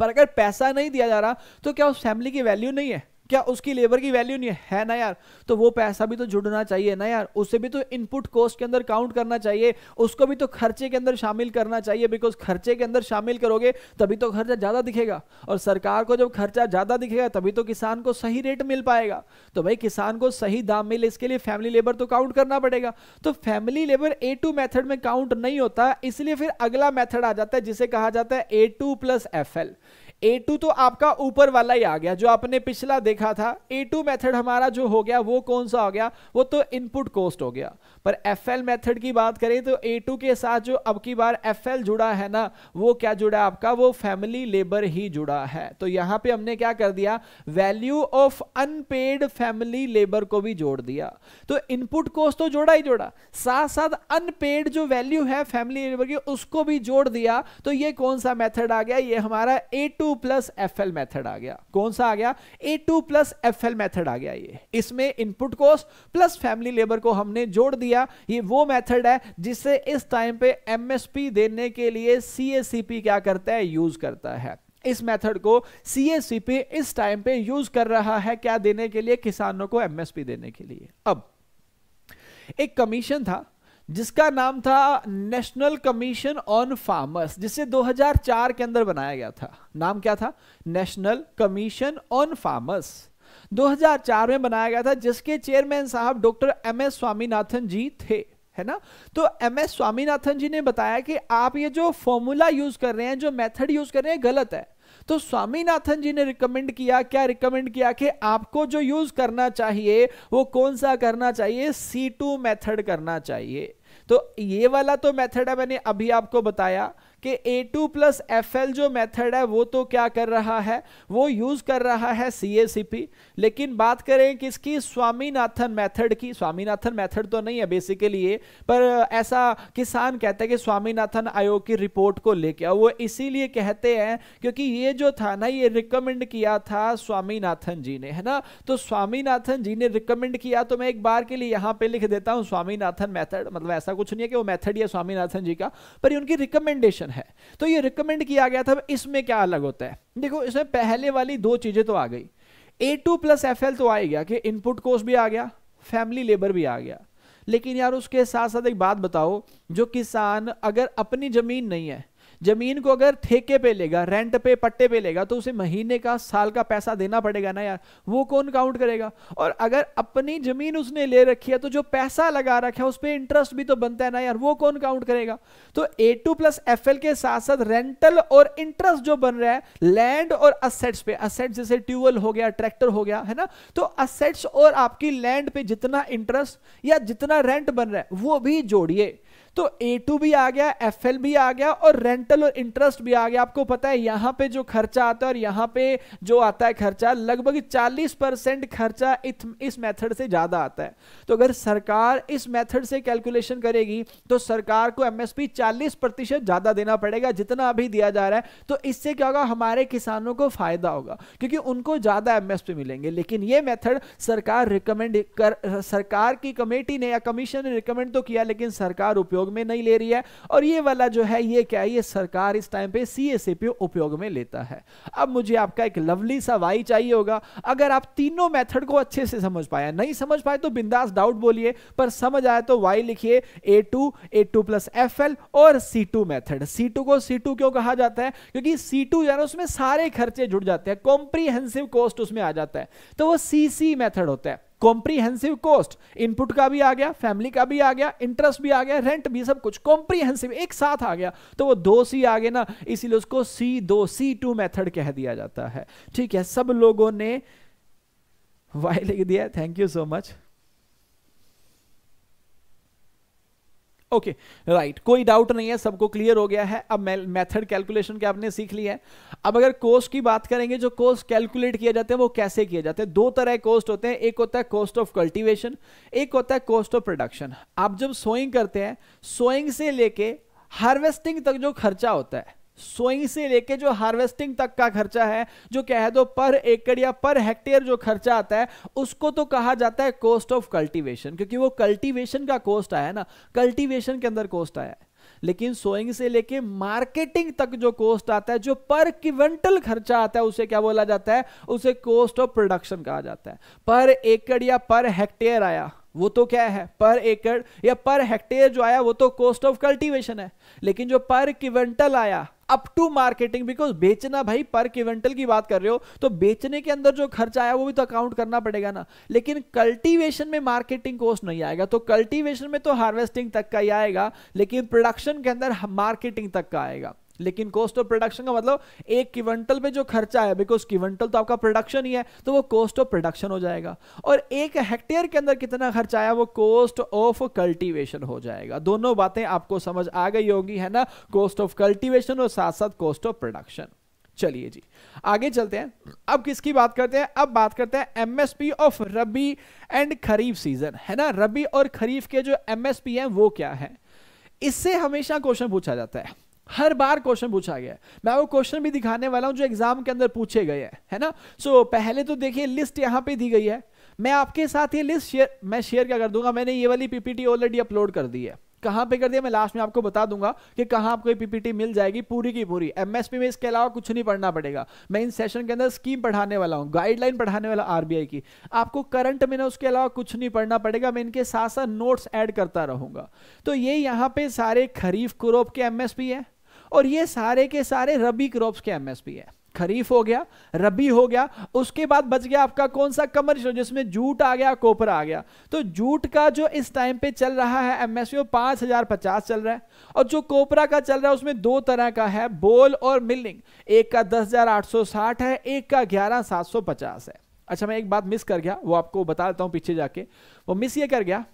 पर अगर पैसा नहीं दिया जा रहा तो क्या उस फैमिली की वैल्यू नहीं है? क्या उसकी लेबर की वैल्यू नहीं है? ना यार? तो वो पैसा भी तो जुड़ना चाहिए ना यार? उसे भी तो इनपुट कॉस्ट के अंदर काउंट करना चाहिए। उसको भी तो खर्चे के अंदर शामिल करना चाहिए बिकॉज़ खर्चे के अंदर शामिल करोगे, तभी तो खर्चा ज़्यादा दिखेगा। और सरकार को जब खर्चा ज़्यादा दिखेगा, तभी तो किसान को सही रेट मिल पाएगा। तो भाई, किसान को सही दाम मिले, इसके लिए फैमिली लेबर तो काउंट करना पड़ेगा। तो family labour A two method में काउंट नहीं होता, इसलिए फिर अगला मैथड आ जाता है, जिसे कहा जाता है A two plus F L A two तो आपका ऊपर वाला ही आ गया, जो आपने पिछला देखा था। ए टू मेथड हमारा जो हो गया, वो कौन सा हो गया? वो तो इनपुट कॉस्ट हो गया। पर एफ़ एल मेथड की बात करें तो ए टू के साथ जो अब की बार एफ़ एल जुड़ा है ना, वो क्या जुड़ा आपका? वो फैमिली लेबर ही जुड़ा है। तो यहाँ पे हमने क्या कर दिया? Value of unpaid family labour को भी जोड़ दिया। तो इनपुट कॉस्ट तो जोड़ा ही जोड़ा। साथ साथ अनपेड जो वैल्यू है फैमिली लेबर की, उसको भी जोड़ दिया। तो ये कौन सा मेथड आ गया? ये हमारा A two plus F L method आ गया। कौन सा आ गया? A two plus F L method आ गया ये। इसमें input cost plus family labour को हमने जोड़ दिया। ये वो मेथड है जिससे इस टाइम पे एमएसपी देने के लिए सीएसीपी क्या करता है? यूज़ करता है। इस मेथड को सीएसीपी इस टाइम पे यूज़ कर रहा है क्या देने के लिए? किसानों को एमएसपी देने के लिए। अब, एक कमीशन था। जिसका नाम था नेशनल कमीशन ऑन फार्मर्स, जिसे 2004 के अंदर बनाया गया था। नाम क्या था? National commission on farmers. 2004 में बनाया गया था, जिसके चेयरमैन साहब doctor M S Swaminathan ji थे, है ना? तो एम एस स्वामीनाथन जी ने बताया कि आप ये जो फॉर्मूला यूज़ कर रहे हैं, जो मेथड यूज़ कर रहे हैं गलत है। तो स्वामीनाथन जी ने रिकमेंड किया, क्या रिकमेंड किया कि आपको जो यूज़ करना चाहिए, वो कौन सा करना चाहिए? सी टू मैथड करना चाहिए। तो ये वाला तो मेथड है मैंने अभी आपको बताया। कि A two plus F L जो मेथड है, वो तो क्या कर रहा है? वो यूज़ कर रहा है सी ए सी पी लेकिन बात करें किसकी स्वामीनाथन मेथड की, स्वामीनाथन मेथड तो नहीं है बेसिकली ये, पर ऐसा किसान कहते हैं कि स्वामीनाथन आयोग की रिपोर्ट को लेके वो इसीलिए कहते हैं क्योंकि ये जो था ना, ये रिकमेंड किया था स्वामीनाथन जी ने, है ना? तो स्वामीनाथन जी ने रिकमेंड किया तो मैं एक बार के लिए यहाँ पे लिख देता हूँ स्वामीनाथन मेथड मतलब ऐसा कुछ नहीं है कि वो मेथड है स्वामीनाथन जी का, पर उनकी रिकमेंडेशन क्वेश्चन है। तो ये रिकमेंड किया गया था इसमें क्या अलग होता है? देखो, इसमें पहले वाली दो चीज़ें तो आ गई। A two plus F L तो आ गया कि इनपुट कोस्ट भी आ गया फैमिली लेबर भी आ गया। लेकिन यार उसके साथ साथ एक बात बताओ, जो किसान अगर अपनी ज़मीन नहीं है ज़मीन को अगर ठेके पे लेगा रेंट पे, पट्टे पे लेगा तो उसे महीने का, साल का पैसा देना पड़ेगा ना यार। वो कौन काउंट करेगा? और अगर अपनी ज़मीन उसने ले रखी है तो जो पैसा लगा रखा है, उस पर इंटरेस्ट भी तो बनता है ना यार, वो कौन काउंट करेगा? तो A two plus F L के साथ साथ रेंटल और इंटरेस्ट जो बन रहा है लैंड और असेट्स पे असेट्स जैसे ट्यूबवेल हो गया ट्रैक्टर हो गया, है ना? तो असेट्स और आपकी लैंड पे जितना इंटरेस्ट या जितना रेंट बन रहा है, वो भी जोड़िए। तो ए टू भी आ गया एफ़ एल भी आ गया और रेंटल और इंटरेस्ट भी आ गया। आपको पता है, यहाँ पे जो खर्चा आता है और यहाँ पे जो आता है खर्चा, लगभग 40 परसेंट खर्चा इस मेथड से ज़्यादा आता है। तो अगर सरकार इस मेथड से कैलकुलेशन करेगी तो सरकार को एमएसपी 40 प्रतिशत ज़्यादा देना पड़ेगा, जितना अभी दिया जा रहा है। तो इससे क्या होगा, हमारे किसानों को फ़ायदा होगा, क्योंकि उनको ज़्यादा एमएसपी मिलेंगे। लेकिन ये मेथड सरकार रिकमेंड कर, सरकार की कमेटी ने या कमीशन ने रिकमेंड तो किया, लेकिन सरकार उपयोग उपयोग में नहीं ले रही है। और ये वाला जो है, ये क्या है? ये सरकार इस टाइम पे सी उपयोग में लेता है। अब मुझे आपका एक लवली सा वाई चाहिए होगा। अगर आप तीनों मेथड को अच्छे से समझ पाए, नहीं समझ पाए तो बिंदास डाउट बोलिए, पर समझ आए तो वाई लिखिए A two A two plus F L और C two method C two को सी टू क्यों कहा जाता है? क्योंकि सी टू यार उसमें सारे खर्चे जुड़ जाते हैं कॉम्प्रीहेंसिव कॉस्ट उसमें आ जाता है। तो वो सी सी मैथड होता है। कॉम्प्रीहेंसिव कॉस्ट इनपुट का भी आ गया फैमिली का भी आ गया इंटरेस्ट भी आ गया रेंट भी, सब कुछ कॉम्प्रीहेंसिव एक साथ आ गया। तो वो दो सी आ गए ना, इसीलिए उसको सी दो सी टू मैथड कह दिया जाता है। ठीक है, सब लोगों ने वाई लिख दिया thank you so much okay okay, right right. कोई डाउट नहीं है सबको क्लियर हो गया है। अब मेथड कैलकुलेशन के आपने सीख लिया है? अब अगर कोस्ट की बात करेंगे जो कोस्ट कैलकुलेट किया जाते हैं वो कैसे किए जाते हैं? दो तरह कोस्ट होते हैं। एक होता है कोस्ट ऑफ़ कल्टीवेशन एक होता है कोस्ट ऑफ़ प्रोडक्शन आप जब सोइंग करते हैं सोइंग से लेके हार्वेस्टिंग तक जो खर्चा होता है सोइंग से लेके जो हार्वेस्टिंग तक का खर्चा है, जो कह दो पर एकड़ या पर हेक्टेयर जो खर्चा आता है, उसको तो कहा जाता है कॉस्ट ऑफ़ कल्टीवेशन क्योंकि वो कल्टीवेशन का कॉस्ट आया ना कल्टीवेशन के अंदर कॉस्ट आया है। लेकिन सोइंग से लेके मार्केटिंग तक जो कॉस्ट आता है, जो पर क्विंटल खर्चा आता है, उसे क्या बोला जाता है? उसे कॉस्ट ऑफ़ प्रोडक्शन कहा जाता है। पर एकड़ या पर हेक्टेयर आया, वो तो क्या है? पर एकड़ या पर हेक्टेयर जो आया, वो तो कॉस्ट ऑफ़ कल्टीवेशन है। लेकिन जो पर क्विंटल आया अप टू मार्केटिंग बिकॉज़ बेचना भाई पर क्विंटल की बात कर रहे हो तो बेचने के अंदर जो खर्चा आया वो भी तो अकाउंट करना पड़ेगा ना। लेकिन कल्टीवेशन में मार्केटिंग कॉस्ट नहीं आएगा तो कल्टीवेशन में तो हार्वेस्टिंग तक का ही आएगा, लेकिन प्रोडक्शन के अंदर मार्केटिंग तक का आएगा। लेकिन कॉस्ट ऑफ़ प्रोडक्शन का मतलब एक क्विंटल पे जो खर्चा है बिकॉज़ क्विंटल तो आपका प्रोडक्शन ही है तो वो कॉस्ट ऑफ़ प्रोडक्शन हो जाएगा। और एक हेक्टेयर के अंदर कितना खर्चा आया, वो कॉस्ट ऑफ़ कल्टीवेशन हो जाएगा। दोनों बातें आपको समझ आ गई होगी, है ना? कॉस्ट ऑफ़ कल्टीवेशन और साथ साथ कॉस्ट ऑफ़ प्रोडक्शन चलिए जी, आगे चलते हैं। अब किसकी बात करते हैं? अब बात करते हैं MSP of rabi and kharif season है ना? रबी और खरीफ के जो एमएसपी है, वो क्या है? इससे हमेशा क्वेश्चन पूछा जाता है। हर बार क्वेश्चन पूछा गया है। मैं वो क्वेश्चन भी दिखाने वाला हूँ जो एग्ज़ाम के अंदर पूछे गए हैं है ना? सो so, पहले तो देखिए लिस्ट यहाँ पे दी गई है। मैं आपके साथ ये लिस्ट शेयर मैं शेयर क्या कर दूँगा? मैंने ये वाली पीपीटी ऑलरेडी अपलोड कर दी है। कहाँ पे कर दिया? मैं लास्ट में आपको बता दूँगा कि कहाँ आपको पीपीटी मिल जाएगी पूरी की पूरी। एमएसपी में इसके अलावा कुछ नहीं पढ़ना पड़ेगा। मैं इन सेशन के अंदर स्कीम पढ़ाने वाला हूँ गाइडलाइन पढ़ाने वाला आरबीआई की। आपको करंट में ना उसके अलावा कुछ नहीं पढ़ना पड़ेगा मैं इनके साथ साथ नोट्स ऐड करता रहूँगा। तो ये यहाँ पे सारे खरीफ क्रॉप के एमएसपी है। और ये सारे के सारे रबी क्रॉप्स के एमएसपी है। खरीफ हो गया, रबी हो गया, उसके बाद बच गया आपका कौन सा कमर्शियल जिसमें जूट आ गया, कोपरा आ गया। तो जूट का जो इस टाइम पे चल रहा है एमएसपी पाँच हज़ार पचास चल रहा है। और जो कोपरा का चल रहा है, उसमें दो तरह का है, बोल और मिलिंग एक का दस हज़ार आठ सौ साठ है, एक का ग्यारह सात सौ पचास है। अच्छा मैं एक बात मिस कर गया, वो आपको बता देता हूँ पीछे जाके। वो मिस ये कर गया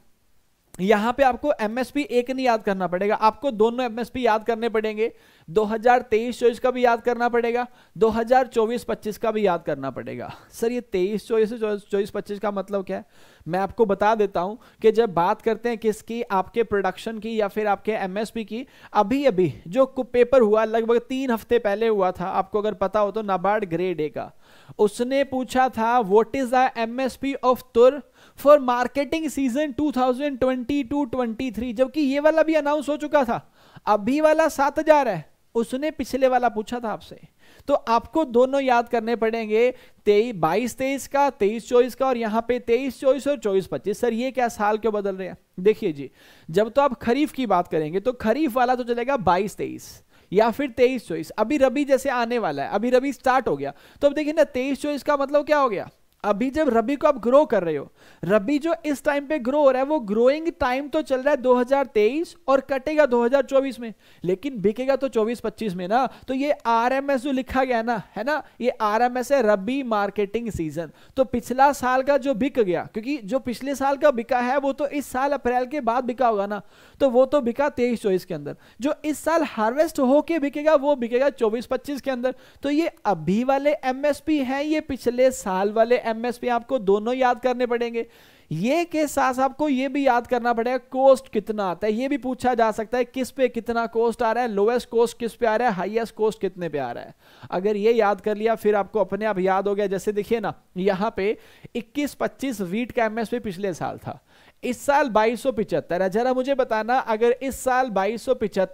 यहाँ पे आपको एमएसपी एक नहीं याद करना पड़ेगा। आपको दोनों एमएसपी याद करने पड़ेंगे। 2023-24 का भी याद करना पड़ेगा। 2024-25 का भी याद करना पड़ेगा। सर, ये 23 चौबीस चौबीस पच्चीस का मतलब क्या है? मैं आपको बता देता हूँ कि जब बात करते हैं किसकी, आपके प्रोडक्शन की या फिर आपके एमएसपी की, अभी अभी जो पेपर हुआ, लगभग तीन हफ़्ते पहले हुआ था, आपको अगर पता हो तो नाबार्ड ग्रेड ए का। उसने पूछा था what is the MSP of tur for marketing season 2022-23 जबकि ये वाला भी अनाउंस हो चुका था। अभी वाला सात हज़ार है। उसने पिछले वाला पूछा था आपसे। तो आपको दोनों याद करने पड़ेंगे। बाईस, तेईस का, तेईस, चौबीस का और यहाँ पे तेईस, चौबीस और चौबीस, पच्चीस। सर, ये क्या साल क्यों बदल रहे हैं? देखिए जी, जब तो आप खरीफ की बात करेंगे तो खरीफ वाला तो चलेगा बाईस, तेईस या फिर तेईस, चौबीस। अभी रबी जैसे आने वाला है। अभी रबी स्टार्ट हो गया। तो अब देखिए ना, तेईस, चौबीस का मतलब क्या हो गया? अभी जब रबी को आप ग्रो कर रहे हो, रबी जो इस टाइम पे ग्रो हो रहा है, वो ग्रोइंग टाइम तो चल रहा है 2023 और कटेगा 2024 में, लेकिन बिकेगा तो 24-25 में ना। तो ये आरएमएस जो लिखा गया ना, है ना, ये आरएमएस है रबी मार्केटिंग सीज़न तो पिछला साल का जो बिक गया, क्योंकि जो पिछले साल का बिका है, वो तो इस साल अप्रैल के बाद बिका होगा ना तो वो तो बिका तेईस चौबीस के अंदर। जो इस साल हार्वेस्ट होके बिकेगा, वो बिकेगा चौबीस पच्चीस के अंदर। तो ये अभी वाले एमएसपी है, ये पिछले साल वाले एमएसपी आपको दोनों याद करने पड़ेंगे। ये के साथ आपको ये भी याद करना पड़ेगा कोस्ट कितना आता है। ये भी पूछा जा सकता है, किस पे कितना कोस्ट आ रहा है लोएस्ट कोस्ट किस पे आ रहा है हाईएस्ट कोस्ट कितने पे आ रहा है। अगर ये याद कर लिया, फिर आपको अपने आप याद हो गया। जैसे देखिए ना, यहाँ पे 21-25 वीट का एमएसपी पिछले साल था। इस साल बाईस है। जरा मुझे बताना, अगर इस साल बाईस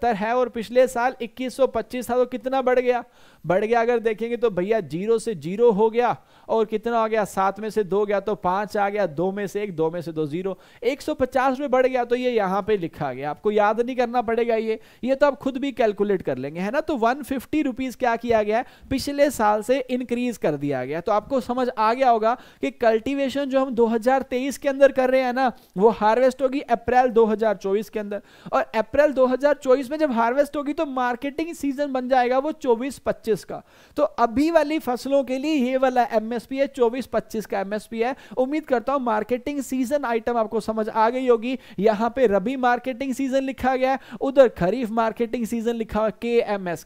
है और पिछले साल इक्कीस था तो कितना बढ़ गया? बढ़ गया, अगर देखेंगे तो भैया ज़ीरो से ज़ीरो हो गया, और कितना आ गया? सात में से दो गया तो पाँच आ गया, दो में से एक, दो में से दो ज़ीरो। एक सौ पचास में बढ़ गया तो ये यहाँ पे लिखा गया। आपको याद नहीं करना पड़ेगा ये। ये तो आप खुद भी कैलकुलेट कर लेंगे, है ना? तो वन फिफ्टी रुपीज़ क्या किया गया? पिछले साल से इंक्रीज कर दिया गया। तो आपको समझ आ गया होगा कि कल्टिवेशन जो हम 2023 के अंदर कर रहे हैं ना वो हार्वेस्ट होगी अप्रैल 2024 के अंदर। और अप्रैल 2024 में जब हार्वेस्ट होगी तो मार्केटिंग सीज़न बन जाएगा वो 24-25 का। तो अभी वाली फ़सलों के लिए ये वाला एमएसपी है 24-25 का एमएसपी है। उम्मीद करता हूँ मार्केटिंग सीज़न आइटम आपको समझ आ गई होगी। यहाँ पे रबी मार्केटिंग सीज़न लिखा गया है, उधर खरीफ मार्केटिंग सीज़न लिखा के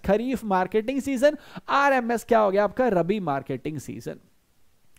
खरीफ मार्केटिंग सीज़न आर क्या हो गया आपका? Rabi marketing season.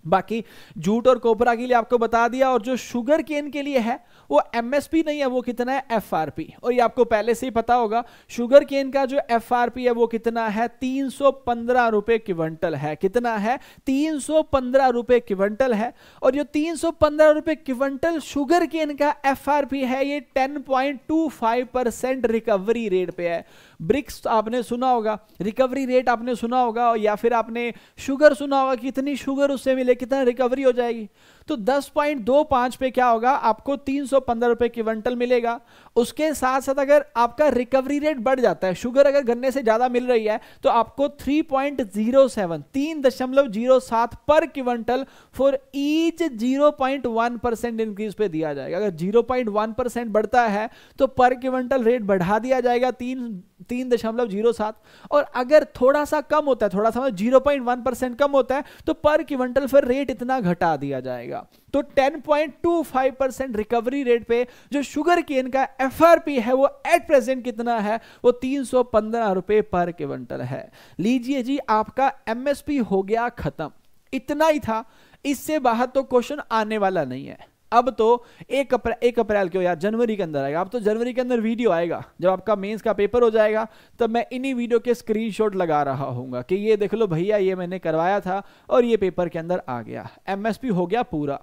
बाकी जूट और कोपरा के लिए आपको बता दिया और जो शुगर केन के लिए है, वो एमएसपी नहीं है, वो कितना है? एफआरपी और ये आपको पहले से ही पता होगा, शुगर केन का जो एफआरपी है, वो कितना है? तीन सौ पंद्रह रुपए क्विंटल है। कितना है? तीन सौ पंद्रह रुपए क्विंटल है। और जो तीन सौ पंद्रह रुपए क्विंटल शुगर केन का एफआरपी है, ये ten point two five percent recovery rate पे है। ब्रिक्स आपने सुना होगा, रिकवरी रेट आपने सुना होगा, या फिर आपने शुगर सुना होगा कितनी शुगर उससे मिले, कितना रिकवरी हो जाएगी। तो 10.25 पे क्या होगा? आपको तीन सौ पंद्रह रुपए क्विंटल मिलेगा। उसके साथ साथ अगर आपका रिकवरी रेट बढ़ जाता है शुगर अगर गन्ने से ज़्यादा मिल रही है तो आपको 3.07 तीन दशमलव ज़ीरो सात पर quintal for each 0.1 percent increase पे दिया जाएगा। अगर 0.1 परसेंट बढ़ता है तो पर क्विंटल रेट बढ़ा दिया जाएगा तीन तीन दशमलव ज़ीरो सात। और अगर थोड़ा सा कम होता है थोड़ा सा ज़ीरो पॉइंट वन परसेंट कम होता है तो पर क्विंटल फिर रेट इतना घटा दिया जाएगा। तो 10.25 परसेंट रिकवरी रेट पे जो शुगर केन का एफआरपी है, वो एट प्रेजेंट कितना है? वो तीन सौ पर क्विंटल है। लीजिए जी, आपका एमएसपी हो गया खत्म। इतना ही था। इससे बाहर तो क्वेश्चन आने वाला नहीं है। अब तो एक अप्रैल एक अप्रैल क्यों यार जनवरी के अंदर आएगा। अब तो जनवरी के अंदर वीडियो आएगा। जब आपका मेंस का पेपर हो जाएगा, तब मैं इन्हीं वीडियो के स्क्रीनशॉट लगा रहा हूँ कि ये देख लो भैया, ये मैंने करवाया था और ये पेपर के अंदर आ गया। एमएसपी हो गया पूरा।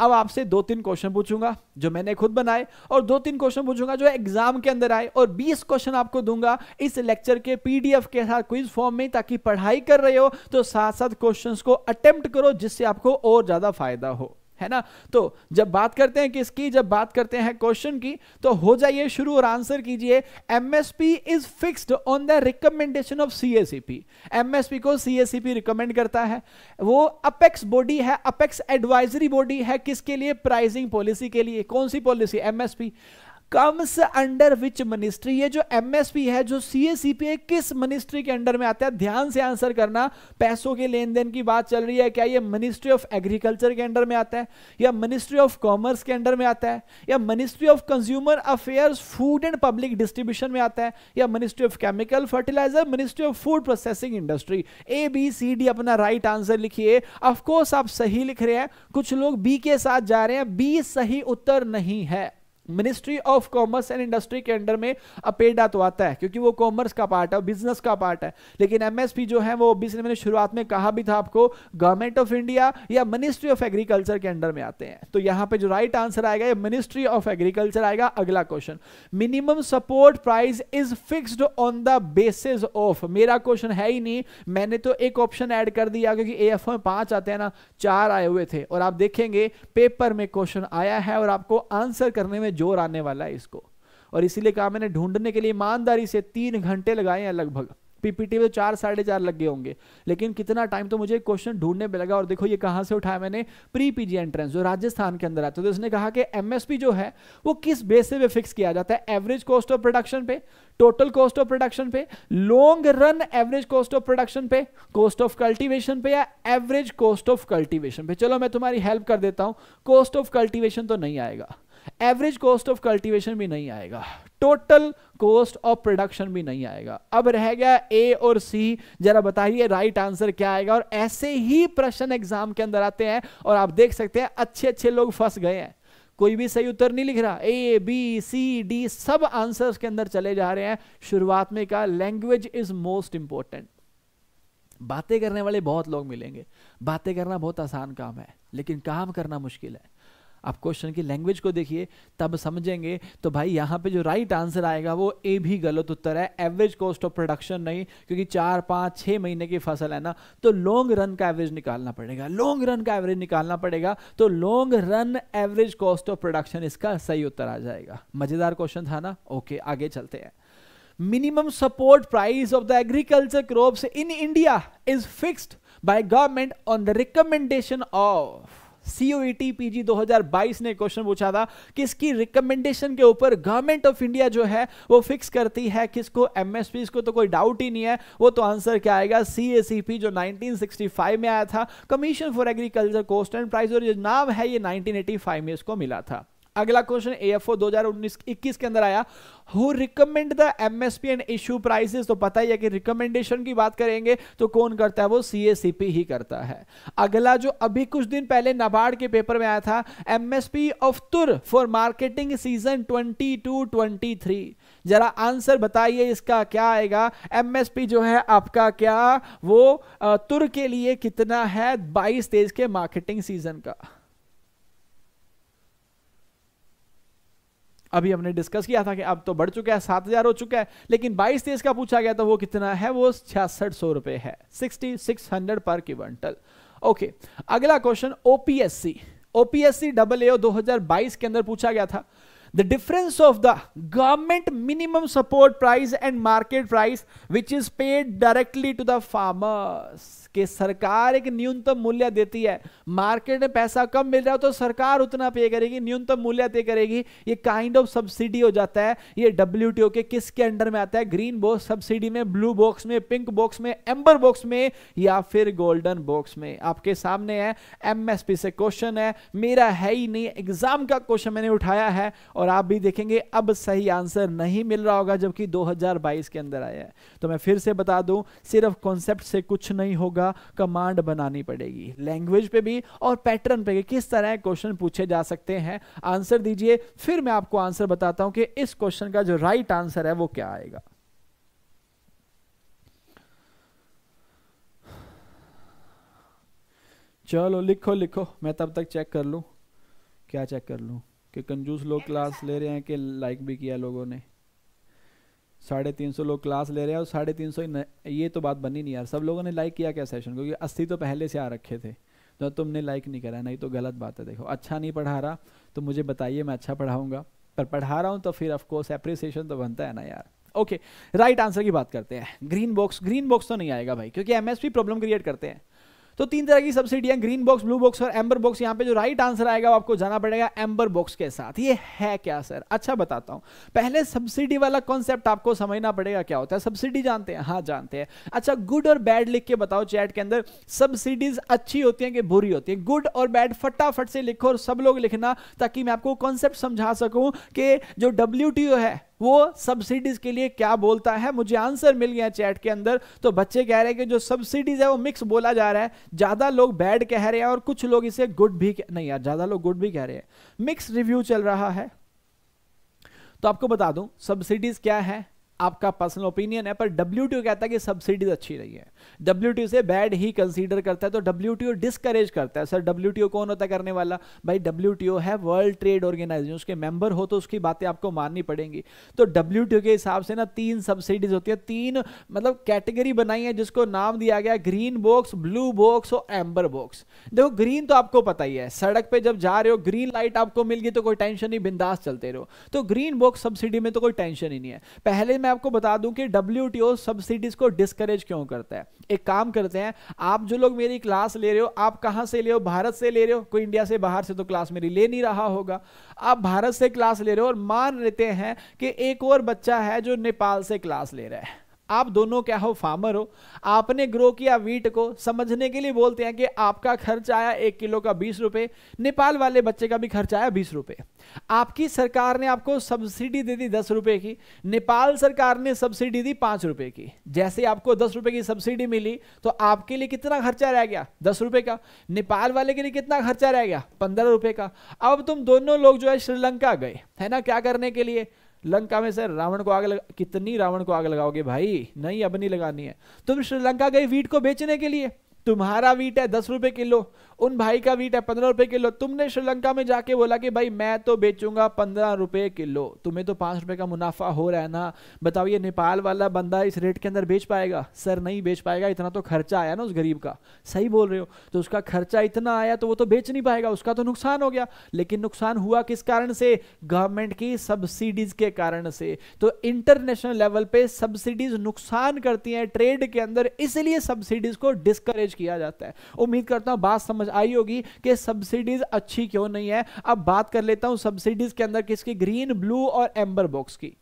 अब आपसे दो तीन क्वेश्चन पूछूँगा, जो मैंने खुद बनाए, और दो तीन क्वेश्चन पूछूँगा, जो एग्ज़ाम के अंदर आए, और 20 क्वेश्चन आपको दूँगा इस लेक्चर के पीडीएफ के साथ, क्विज फॉर्म में, ताकि पढ़ाई कर रहे हो तो साथ साथ क्वेश्चंस को अटेम्प्ट करो, जिससे आपको और ज़्यादा फ़ायदा हो। है ना? तो जब बात करते हैं किसकी, जब बात करते हैं क्वेश्चन की तो हो जाइए शुरू और आंसर कीजिए। MSP is fixed on the recommendation of CSEP MSP को सीएसईपी रिकमेंड करता है। वो अपेक्स बॉडी है अपेक्स एडवाइजरी बॉडी है किसके लिए? प्राइसिंग पॉलिसी के लिए। कौन सी policy MSP comes under which ministry ये जो एमएसपी है, जो सीएससीपी है, किस मिनिस्ट्री के अंडर में आता है? ध्यान से आंसर करना। पैसों के लेन देन की बात चल रही है। क्या ये मिनिस्ट्री ऑफ़ एग्रीकल्चर के अंडर में आता है? या मिनिस्ट्री ऑफ़ कॉमर्स के अंडर में आता है? या ministry of consumer affairs food and public distribution में आता है? या ministry of chemical fertiliser ministry of food processing industry A B C D अपना राइट आंसर लिखिए। ऑफकोर्स आप सही लिख रहे हैं। कुछ लोग बी के साथ जा रहे हैं। बी सही उत्तर नहीं है। Ministry of commerce and industry के अंडर में अपेडा तो आता है, क्योंकि वो कॉमर्स का पार्ट है बिज़नेस का पार्ट है। लेकिन एमएसपी जो है, वो ऑब्वियसली मैंने शुरुआत में कहा भी था आपको गवर्नमेंट ऑफ़ इंडिया या मिनिस्ट्री ऑफ़ एग्रीकल्चर के अंडर में आते हैं। तो यहाँ पे जो राइट आंसर आएगा, ये मिनिस्ट्री ऑफ़ एग्रीकल्चर आएगा, अगला question minimum support price is fixed on the basis of मेरा क्वेश्चन है ही नहीं। मैंने तो एक ऑप्शन ऐड कर दिया, क्योंकि ए एफ़ पाँच आते हैं ना, चार आए हुए थे। और आप देखेंगे पेपर में क्वेश्चन आया है, और आपको आंसर करने में ज़ोर आने वाला है इसको। और इसीलिए कहा मैंने ढूँढने के लिए ईमानदारी से तीन घंटे लगाए हैं लगभग। पीपीटी में चार, साढ़े चार लग गए होंगे। लेकिन कितना टाइम तो मुझे क्वेश्चन ढूँढने में लगा और देखो ये कहाँ से उठाया मैंने? प्री पीजी एंट्रेंस जो राजस्थान के अंदर आता तो इसने कहा कि एमएसपी जो है, वो किस बेस पे फिक्स किया जाता है? एवरेज कॉस्ट ऑफ़ प्रोडक्शन पे टोटल कॉस्ट ऑफ़ प्रोडक्शन पे long run average cost of production पे कॉस्ट ऑफ़ कल्टीवेशन पे या एवरेज कॉस्ट ऑफ़ कल्टीवेशन पे? चलो मैं तुम्हारी हेल्प कर देता हूँ। कॉस्ट ऑफ़ कल्टीवेशन तो नहीं आएगा। एवरेज कॉस्ट ऑफ़ कल्टीवेशन भी नहीं आएगा। टोटल कॉस्ट ऑफ़ प्रोडक्शन भी नहीं आएगा। अब रह गया ए और सी जरा बताइए राइट आंसर क्या आएगा? और ऐसे ही प्रश्न एग्ज़ाम के अंदर आते हैं और आप देख सकते हैं अच्छे अच्छे लोग फंस गए हैं। कोई भी सही उत्तर नहीं लिख रहा। ए बी सी डी सब आंसर्स के अंदर चले जा रहे हैं। शुरुआत में कहा लैंग्वेज इज़ मोस्ट इंपॉर्टेंट बातें करने वाले बहुत लोग मिलेंगे। बातें करना बहुत आसान काम है, लेकिन काम करना मुश्किल है। आप क्वेश्चन की लैंग्वेज को देखिए, तब समझेंगे तो भाई यहाँ पे जो राइट आंसर आएगा वो ए भी गलत उत्तर है। एवरेज कॉस्ट ऑफ़ प्रोडक्शन नहीं, क्योंकि चार, पाँच छः महीने की फ़सल है ना तो लॉन्ग रन का एवरेज निकालना पड़ेगा। लॉन्ग रन का एवरेज निकालना पड़ेगा तो long run average cost of production इसका सही उत्तर आ जाएगा। मज़ेदार क्वेश्चन था ना? ओके आगे चलते हैं। Minimum support price of the agriculture crops in India is fixed by government on the recommendation of CUET PG 2022 ने क्वेश्चन पूछा था कि इसकी रिकमेंडेशन के ऊपर गवर्नमेंट ऑफ़ इंडिया जो है, वो फिक्स करती है? किसको? एमएसपी को तो कोई डाउट ही नहीं है। वो तो आंसर क्या आएगा? सीएसीपी जो 1965 में आया था commission for agriculture cost and price और जो नाम है, ये 1985 में इसको मिला था। अगला क्वेश्चन एएफओ 2019 21 के अंदर आया। Who recommend the MSP and issue prices तो पता ही है कि रिकमेंडेशन की बात करेंगे तो कौन करता है? वो सीएसीपी ही करता है। अगला जो अभी कुछ दिन पहले नाबार्ड के पेपर में आया था MSP of tur for marketing season 22 23 जरा आंसर बताइए इसका क्या आएगा? एमएसपी जो है आपका क्या? वो तुर के लिए कितना है? 22 तेज के मार्केटिंग सीज़न का। अभी हमने डिस्कस किया था कि अब तो बढ़ चुका है, सात हज़ार हो चुका है, लेकिन बाईस तेज का पूछा गया तो वो कितना है? वो छियासठ सौ रुपए है sixty six hundred per quintal okay अगला question OPSC OPSC double AO 2022 के अंदर पूछा गया था। The difference of the government minimum support price and market price which is paid directly to the farmers कि सरकार एक न्यूनतम मूल्य देती है। मार्केट में पैसा कम मिल रहा है तो सरकार उतना पे करेगी, न्यूनतम मूल्य तय करेगी। ये काइंड ऑफ़ सब्सिडी हो जाता है। ये डब्ल्यूटीओ के किसके अंडर में आता है? ग्रीन बॉक्स सब्सिडी में ब्लू बॉक्स में पिंक बॉक्स में एम्बर बॉक्स में या फिर गोल्डन बॉक्स में? आपके सामने है। एमएसपी से क्वेश्चन है। मेरा है ही नहीं। एग्ज़ाम का क्वेश्चन मैंने उठाया है और आप भी देखेंगे, अब सही आंसर नहीं मिल रहा होगा जबकि 2022 के अंदर आया है। तो मैं फिर से बता दूँ, सिर्फ़ कॉन्सेप्ट से कुछ नहीं होगा। होगा कमांड बनानी पड़ेगी। लैंग्वेज पे भी और पैटर्न पे किस तरह क्वेश्चन पूछे जा सकते हैं? आंसर दीजिए फिर मैं आपको आंसर बताता हूँ कि इस क्वेश्चन का जो राइट आंसर है वो क्या आएगा। चलो लिखो लिखो। मैं तब तक चेक कर लूँ। क्या चेक कर लूँ? कि कंजूस लोग क्लास ले रहे हैं कि लाइक भी किया लोगों ने? साढ़े तीन सौ लोग क्लास ले रहे हैं और साढ़े तीन सौ ये तो बात बनी नहीं यार। सब लोगों ने लाइक किया क्या सेशन क्योंकि अस्सी तो पहले से आ रखे थे। तो तुमने लाइक नहीं करा, नहीं तो गलत बात है। देखो अच्छा नहीं पढ़ा रहा तो मुझे बताइए, मैं अच्छा पढ़ाऊँगा। पर पढ़ा रहा हूँ तो फिर ऑफकोर्स एप्रिसिएशन तो बनता है ना यार। ओके राइट आंसर की बात करते हैं। ग्रीन बॉक्स ग्रीन बॉक्स तो नहीं आएगा भाई, क्योंकि एमएसपी प्रॉब्लम क्रिएट करते हैं। तो तीन तरह की सब्सिडियाँ ग्रीन बॉक्स ब्लू बॉक्स और एम्बर बॉक्स यहाँ पे जो राइट आंसर आएगा, वो आपको जाना पड़ेगा एम्बर बॉक्स के साथ। ये है क्या सर अच्छा बताता हूँ। पहले सब्सिडी वाला कॉन्सेप्ट आपको समझना पड़ेगा, क्या होता है? सब्सिडी जानते हैं। हाँ जानते हैं। अच्छा गुड और बैड लिख के बताओ चैट के अंदर। सब्सिडीज अच्छी होती है कि बुरी होती है? गुड और बैड फटाफट से लिखो और सब लोग लिखना ताकि मैं आपको कॉन्सेप्ट समझा सकूँ कि जो डब्ल्यूटीओ है वो सब्सिडीज के लिए क्या बोलता है? मुझे आंसर मिल गया चैट के अंदर। तो बच्चे कह रहे हैं कि जो सब्सिडीज है वो मिक्स बोला जा रहा है। ज़्यादा लोग बैड कह रहे हैं और कुछ लोग इसे गुड भी कह... नहीं यार, ज़्यादा लोग गुड भी कह रहे हैं। मिक्स रिव्यू चल रहा है। तो आपको बता दूँ सब्सिडीज क्या है? आपका पर्सनल ओपिनियन है, पर डब्ल्यूटीओ कहता है कि सब्सिडीज अच्छी रही है। डब्ल्यू से बैड ही कंसीडर करता है तो डब्ल्यू डिस्करेज करता है। सर डब्ल्यू कौन होता है करने वाला? भाई डब्ल्यूटीओ है वर्ल्ड ट्रेड ऑर्गेनाइजेशन उसके मेंबर हो तो उसकी बातें आपको माननी पड़ेंगी। तो डब्ल्यूटीओ के हिसाब से ना तीन सब्सिडीज होती है, तीन मतलब कैटेगरी बनाई है, जिसको नाम दिया गया ग्रीन बॉक्स ब्लू बॉक्स और एम्बर बॉक्स देखो ग्रीन तो आपको पता ही है। सड़क पे जब जा रहे हो ग्रीन लाइट आपको मिल गई तो कोई टेंशन नहीं, बिंदास चलते रहो। तो ग्रीन बॉक्स सब्सिडी में तो कोई टेंशन ही नहीं है। पहले मैं आपको बता दूँ कि डब्ल्यू सब्सिडीज को डिस्करेज क्यों करता है? एक काम करते हैं, आप जो लोग मेरी क्लास ले रहे हो, आप कहाँ से ले हो? भारत से ले रहे हो? कोई इंडिया से बाहर से तो क्लास मेरी ले नहीं रहा होगा। आप भारत से क्लास ले रहे हो और मान लेते हैं कि एक और बच्चा है जो नेपाल से क्लास ले रहा है। आप दोनों क्या हो, फार्मर हो? आपने ग्रो किया वीट को, समझने के लिए बोलते हैं कि आपका खर्च आया एक किलो का बीस रुपए, नेपाल वाले बच्चे का भी खर्च आया बीस रुपए। आपकी सरकार ने आपको सब्सिडी दे दी दस रुपए की, नेपाल सरकार ने सब्सिडी दी पाँच रुपए की। जैसे आपको दस रुपए की सब्सिडी मिली तो आपके लिए कितना खर्चा रह गया? दस रुपए का। नेपाल वाले के लिए कितना खर्चा रह गया? पंद्रह रुपए का। अब तुम दोनों लोग जो है श्रीलंका गए, है ना, क्या करने के लिए? लंका में सर रावण को आग लगा, कितनी रावण को आग लगाओगे भाई? नहीं, अब नहीं लगानी है। तुम श्रीलंका गए वीट को बेचने के लिए। तुम्हारा वीट है दस रुपए किलो, उन भाई का वीट है पंद्रह रुपए किलो। तुमने श्रीलंका में जाके बोला कि भाई मैं तो बेचूँगा पंद्रह रुपए किलो। तुम्हें तो पाँच रुपए का मुनाफा हो रहा है ना। बताओ, ये नेपाल वाला बंदा इस रेट के अंदर बेच पाएगा? सर, नहीं बेच पाएगा, इतना तो खर्चा आया ना उस गरीब का। सही बोल रहे हो तो उसका खर्चा इतना आया तो वो तो बेच नहीं पाएगा, उसका तो नुकसान हो गया। लेकिन नुकसान हुआ किस कारण से? गवर्नमेंट की सब्सिडीज के कारण से। तो इंटरनेशनल लेवल पे सब्सिडीज नुकसान करती हैं ट्रेड के अंदर, इसलिए सब्सिडीज को डिस्करेज किया जाता है। उम्मीद करता हूँ बात समझ आई होगी कि सब्सिडीज अच्छी क्यों नहीं है। अब बात कर लेता हूँ सब्सिडीज के अंदर किसकी? ग्रीन ब्लू और एम्बर बॉक्स की।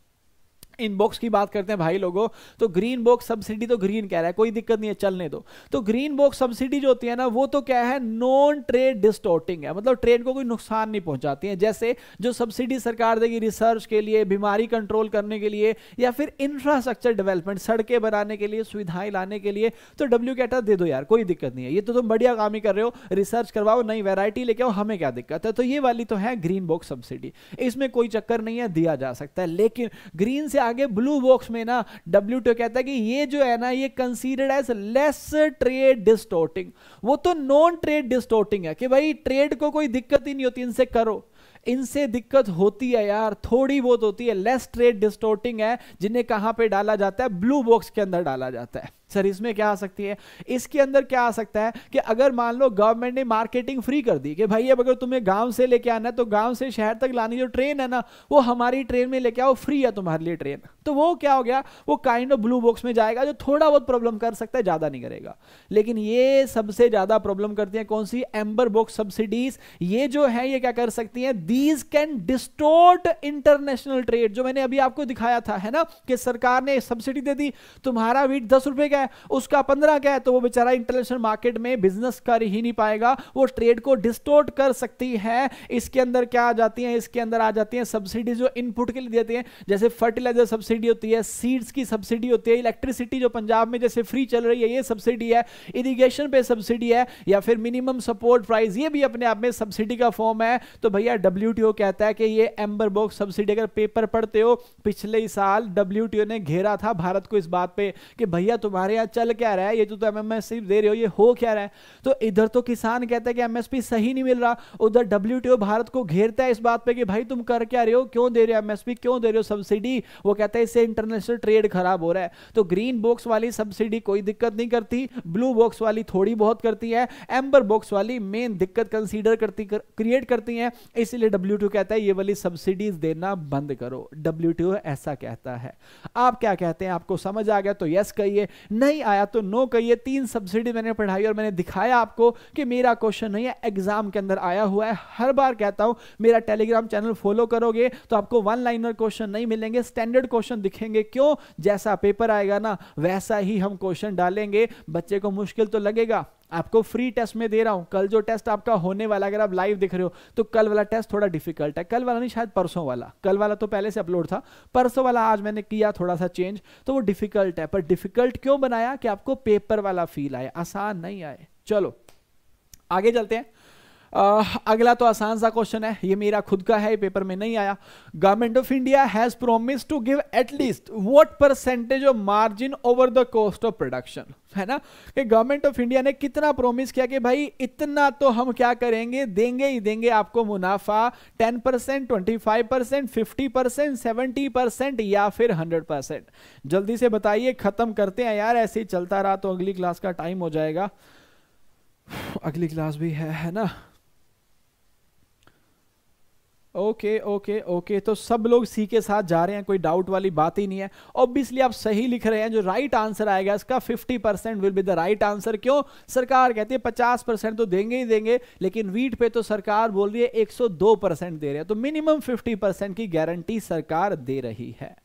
इन बॉक्स की बात करते हैं भाई लोगों तो ग्रीन बॉक्स सब्सिडी तो ग्रीन कह रहा है, कोई दिक्कत नहीं है, चलने दो। तो ग्रीन बॉक्स सब्सिडी जो होती है ना, वो तो क्या है नॉन ट्रेड डिस्टोर्टिंग है मतलब ट्रेड को कोई नुकसान नहीं पहुंचाती है। जैसे जो सब्सिडी सरकार देगी रिसर्च के लिए, बीमारी कंट्रोल करने के लिए, या फिर इंफ्रास्ट्रक्चर डेवलपमेंट सड़कें बनाने के लिए, सुविधाएँ लाने के लिए तो डब्ल्यू कैटा दे दो यार, कोई दिक्कत नहीं है। ये तो तुम बढ़िया काम ही कर रहे हो रिसर्च करवाओ, नई वेराइटी लेके आओ, हमें क्या दिक्कत है? तो ये वाली तो है ग्रीन बॉक्स सब्सिडी इसमें कोई चक्कर नहीं है, दिया जा सकता है। लेकिन ग्रीन से आगे ब्लू बॉक्स में ना डब्ल्यू कहता है कि ये जो है ना, ये considered as less trade distorting वो तो नॉन ट्रेड डिस्टोर्टिंग है कि भाई ट्रेड को कोई दिक्कत ही नहीं होती, इनसे करो। इनसे दिक्कत होती है यार, थोड़ी बहुत होती है। लेस ट्रेड डिस्टोर्टिंग है, जिन्हें कहाँ पे डाला जाता है? ब्लू बॉक्स के अंदर डाला जाता है। सर, इसमें क्या आ सकती है? इसके अंदर क्या आ सकता है कि अगर मान लो गवर्नमेंट ने मार्केटिंग फ्री कर दी कि भाई अब अगर तुम्हें गाँव से लेके आना है तो गाँव से शहर तक लानी जो ट्रेन है ना, वो हमारी ट्रेन में लेके आओ फ्री है तुम्हारे लिए ट्रेन तो वो क्या हो गया? वो काइंड ऑफ़ ब्लू बॉक्स में जाएगा, जो थोड़ा बहुत प्रॉब्लम कर सकता है, ज़्यादा नहीं करेगा। लेकिन ये सबसे ज़्यादा प्रॉब्लम करती है कौन सी? एम्बर बॉक्स सब्सिडीज ये जो है, ये क्या कर सकती है? These can distort international trade जो मैंने अभी आपको दिखाया था, है ना? कि सरकार ने सब्सिडी दे दी, तुम्हारा वीट दस रुपए का है, उसका पंद्रह का है तो वो बेचारा इंटरनेशनल मार्केट में बिज़नेस कर ही नहीं पाएगा। वो ट्रेड को डिस्टोर्ट कर सकती है। इसके अंदर क्या आ जाती है? इसके अंदर आ जाती है सब्सिडी जो इनपुट के लिए देती है। जैसे फर्टिलाइज़र सब्सिडी होती है सीड्स की सब्सिडी होती है इलेक्ट्रिसिटी जो पंजाब में जैसे फ्री चल रही है, ये सब्सिडी है इरीगेशन पे सब्सिडी है, या फिर मिनिमम सपोर्ट प्राइस ये भी अपने आप में सब्सिडी का फॉर्म है। तो भैया डब्ल्यूटीओ कहता है कि ये एम्बर बॉक्स सब्सिडी अगर पेपर पढ़ते हो, पिछले साल डब्ल्यूटीओ ने घेरा था भारत को इस बात पे कि भैया तुम्हारे यहाँ चल क्या रहा है, ये जो तो एमएमएसपी दे रहे हो, ये हो क्या रहा है? तो इधर तो किसान कहता है कि एमएसपी सही नहीं मिल रहा, उधर डब्ल्यूटीओ भारत को घेरता है इस बात पे कि भाई तुम कर क्या रहे हो, क्यों दे रहे हो एमएसपी क्यों दे रहे हो सब्सिडी वो कहता है इससे इंटरनेशनल ट्रेड खराब हो रहा है। तो ग्रीन बॉक्स वाली सब्सिडी कोई दिक्कत नहीं करती ब्लू बॉक्स वाली थोड़ी बहुत करती है एम्बर बॉक्स वाली मेन दिक्कत कंसीडर करती कर, क्रिएट करती है। इसलिए डब्ल्यू कहता है ये वाली सब्सिडीज देना बंद करो। डब्ल्यूटीओ ऐसा कहता है। आप क्या कहते हैं? आपको समझ आ गया तो यस कहिए नहीं आया तो नो कहिए। तीन सब्सिडी मैंने पढ़ाई और मैंने दिखाया आपको कि मेरा क्वेश्चन नहीं है एग्ज़ाम के अंदर आया हुआ है। हर बार कहता हूँ मेरा टेलीग्राम चैनल फॉलो करोगे तो आपको वन लाइनर क्वेश्चन नहीं मिलेंगे स्टैंडर्ड क्वेश्चन दिखेंगे? क्यों? जैसा पेपर आएगा ना, वैसा ही हम क्वेश्चन डालेंगे। बच्चे को मुश्किल तो लगेगा। आपको फ्री टेस्ट में दे रहा हूँ। कल जो टेस्ट आपका होने वाला अगर आप लाइव दिख रहे हो तो कल वाला टेस्ट थोड़ा डिफ़िकल्ट है। कल वाला नहीं, शायद परसों वाला। कल वाला तो पहले से अपलोड था। परसों वाला आज मैंने किया थोड़ा सा चेंज तो वो डिफ़िकल्ट है। पर डिफ़िकल्ट क्यों बनाया कि आपको पेपर वाला फील आए? आसान नहीं आए। चलो, आगे चलते हैं। अगला तो आसान सा क्वेश्चन है, ये मेरा खुद का है पेपर में नहीं आया। Government of India has promise to give at least what percentage of margin over the cost of production है ना? कि गवर्नमेंट ऑफ़ इंडिया ने कितना प्रोमिस किया कि भाई, इतना तो हम क्या करेंगे? देंगे ही देंगे आपको मुनाफा 10 percent twenty five percent fifty percent seventy percent या फिर हंड्रेड परसेंट जल्दी से बताइए, खत्म करते हैं यार, ऐसे ही चलता रहा तो अगली क्लास का टाइम हो जाएगा। अगली क्लास भी है है ना? ओके ओके ओके तो सब लोग सी के साथ जा रहे हैं, कोई डाउट वाली बात ही नहीं है। ऑब्वियसली आप सही लिख रहे हैं, जो राइट आंसर आएगा, इसका 50 percent will be the right answer क्यों? सरकार कहती है 50 परसेंट तो देंगे ही देंगे, लेकिन वीट पे तो सरकार बोल रही है 102 परसेंट दे रहे हैं तो मिनिमम 50 परसेंट की गारंटी सरकार दे रही है।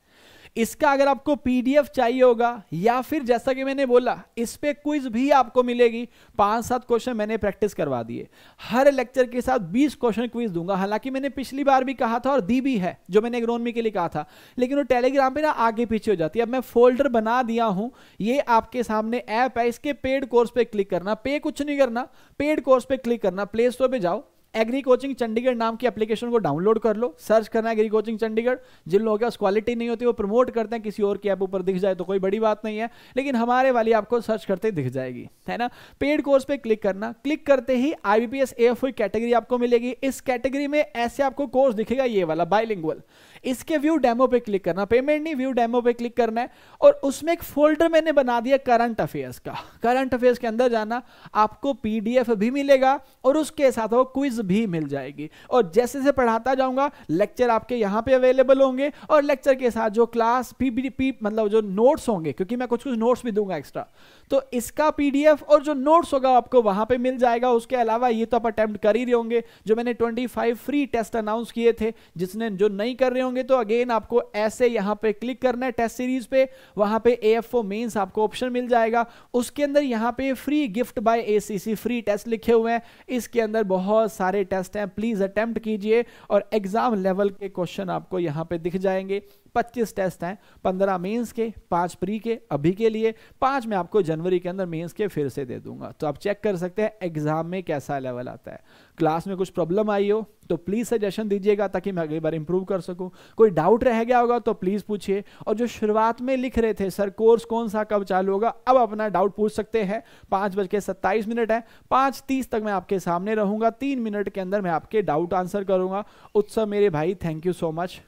इसका अगर आपको पीडीएफ चाहिए होगा, या फिर जैसा कि मैंने बोला, इस पे क्विज भी आपको मिलेगी। पाँच सात क्वेश्चन मैंने प्रैक्टिस करवा दिए। हर लेक्चर के साथ बीस क्वेश्चन क्विज दूँगा। हालाँकि मैंने पिछली बार भी कहा था और दी भी है, जो मैंने इग्नोनमी के लिए कहा था। लेकिन वो टेलीग्राम पे ना आगे पीछे हो जाती है। अब मैं फोल्डर बना दिया हूँ। ये आपके सामने ऐप है। इसके पेड कोर्स पे क्लिक करना। पे कुछ नहीं करना। पेड कोर्स पे क्लिक करना। प्ले स्टोर पे जाओ। एग्री कोचिंग चंडीगढ़ नाम की एप्लीकेशन को डाउनलोड कर लो सर्च करना एग्री कोचिंग चंडीगढ़ जिन लोगों के पास क्वालिटी नहीं होती, वो प्रमोट करते हैं, किसी और की ऐप ऊपर दिख जाए तो कोई बड़ी बात नहीं है, लेकिन हमारे वाली आपको सर्च करते दिख जाएगी, है ना? पेड कोर्स पे क्लिक करना। क्लिक करते ही आईबीपीएस एफ़ कैटेगरी आपको मिलेगी। इस कैटेगरी में ऐसे आपको कोर्स दिखेगा, ये वाला बाइलिंगुअल इसके व्यू डेमो पे क्लिक करना पेमेंट नहीं व्यू डेमो पे क्लिक करना है। और उसमें एक फोल्डर मैंने बना दिया करंट अफेयर्स का। करंट अफेयर्स के अंदर जाना, आपको पीडीएफ भी मिलेगा और उसके साथ वो क्विज भी मिल जाएगी। और जैसे जैसे पढ़ाता जाऊँगा लेक्चर आपके यहाँ पे अवेलेबल होंगे और लेक्चर के साथ जो क्लास पी मतलब जो नोट्स होंगे, क्योंकि मैं कुछ कुछ नोट्स भी दूँगा एक्स्ट्रा तो इसका पीडीएफ और जो नोट्स होगा आपको वहाँ पे मिल जाएगा। उसके अलावा ये तो आप अटेम्प्ट कर ही रहे होंगे, जो मैंने 25 फ्री टेस्ट अनाउंस किए थे, जिसने जो नहीं कर रहे होंगे तो अगेन आपको ऐसे यहाँ पे क्लिक करना है टेस्ट सीरीज़ पे। वहाँ पे ए एफ़ ओ मेन्स आपको ऑप्शन मिल जाएगा। उसके अंदर यहाँ पे free gift by ACC free test लिखे हुए हैं। इसके अंदर बहुत सारे टेस्ट हैं। प्लीज़ अटेम्प्ट कीजिए और एग्ज़ाम लेवल के क्वेश्चन आपको यहाँ पे दिख जाएँगे। 25 टेस्ट हैं। 15 मेंस के, पाँच प्री के, अभी के लिए। पाँच मैं आपको जनवरी के अंदर मेंस के फिर से दे दूँगा। तो आप चेक कर सकते हैं एग्ज़ाम में कैसा लेवल आता है। क्लास में कुछ प्रॉब्लम आई हो तो प्लीज़ सजेशन दीजिएगा ताकि मैं अगली बार इंप्रूव कर सकूँ। कोई डाउट रह गया होगा तो प्लीज़ पूछिए। और जो शुरुआत में लिख रहे थे, सर कोर्स कौन सा कब चालू होगा? अब अपना डाउट पूछ सकते हैं। पाँच बज के सत्ताईस मिनट है। पाँच तीस तक मैं आपके सामने रहूँगा। तीन मिनट के अंदर मैं आपके डाउट आंसर करूँगा। उत्सव मेरे भाई थैंक यू सो मच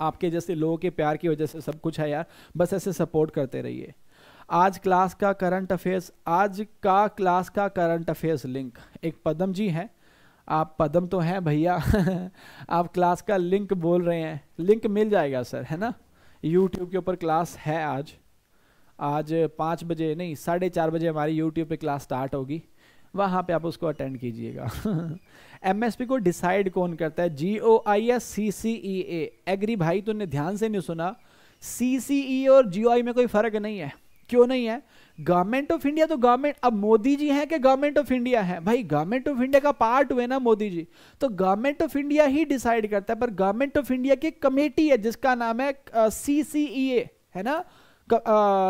आपके जैसे लोगों के प्यार की वजह से सब कुछ है यार। बस ऐसे सपोर्ट करते रहिए। आज क्लास का करंट अफेयर्स आज का क्लास का करंट अफेयर्स लिंक एक पदम जी हैं। आप पदम तो हैं भैया। आप क्लास का लिंक बोल रहे हैं। लिंक मिल जाएगा सर है ना? यूट्यूब के ऊपर क्लास है आज। आज पाँच बजे नहीं, साढ़े चार बजे हमारी यूट्यूब पे क्लास स्टार्ट होगी। वहाँ पे आप उसको अटेंड कीजिएगा। एमएसपी को डिसाइड कौन करता है? जी ओ I S C C E A agree भाई तुमने ध्यान से नहीं सुना। सी सी ई और जियो आई में कोई फ़र्क नहीं है। क्यों नहीं है? गवर्नमेंट ऑफ़ इंडिया तो गवर्नमेंट अब मोदी जी हैं कि गवर्नमेंट ऑफ़ इंडिया है? भाई गवर्नमेंट ऑफ़ इंडिया का पार्ट हुए ना मोदी जी। तो गवर्नमेंट ऑफ़ इंडिया ही डिसाइड करता है, पर गवर्नमेंट ऑफ़ इंडिया की कमेटी है, जिसका नाम है सी सी ई ए है ना?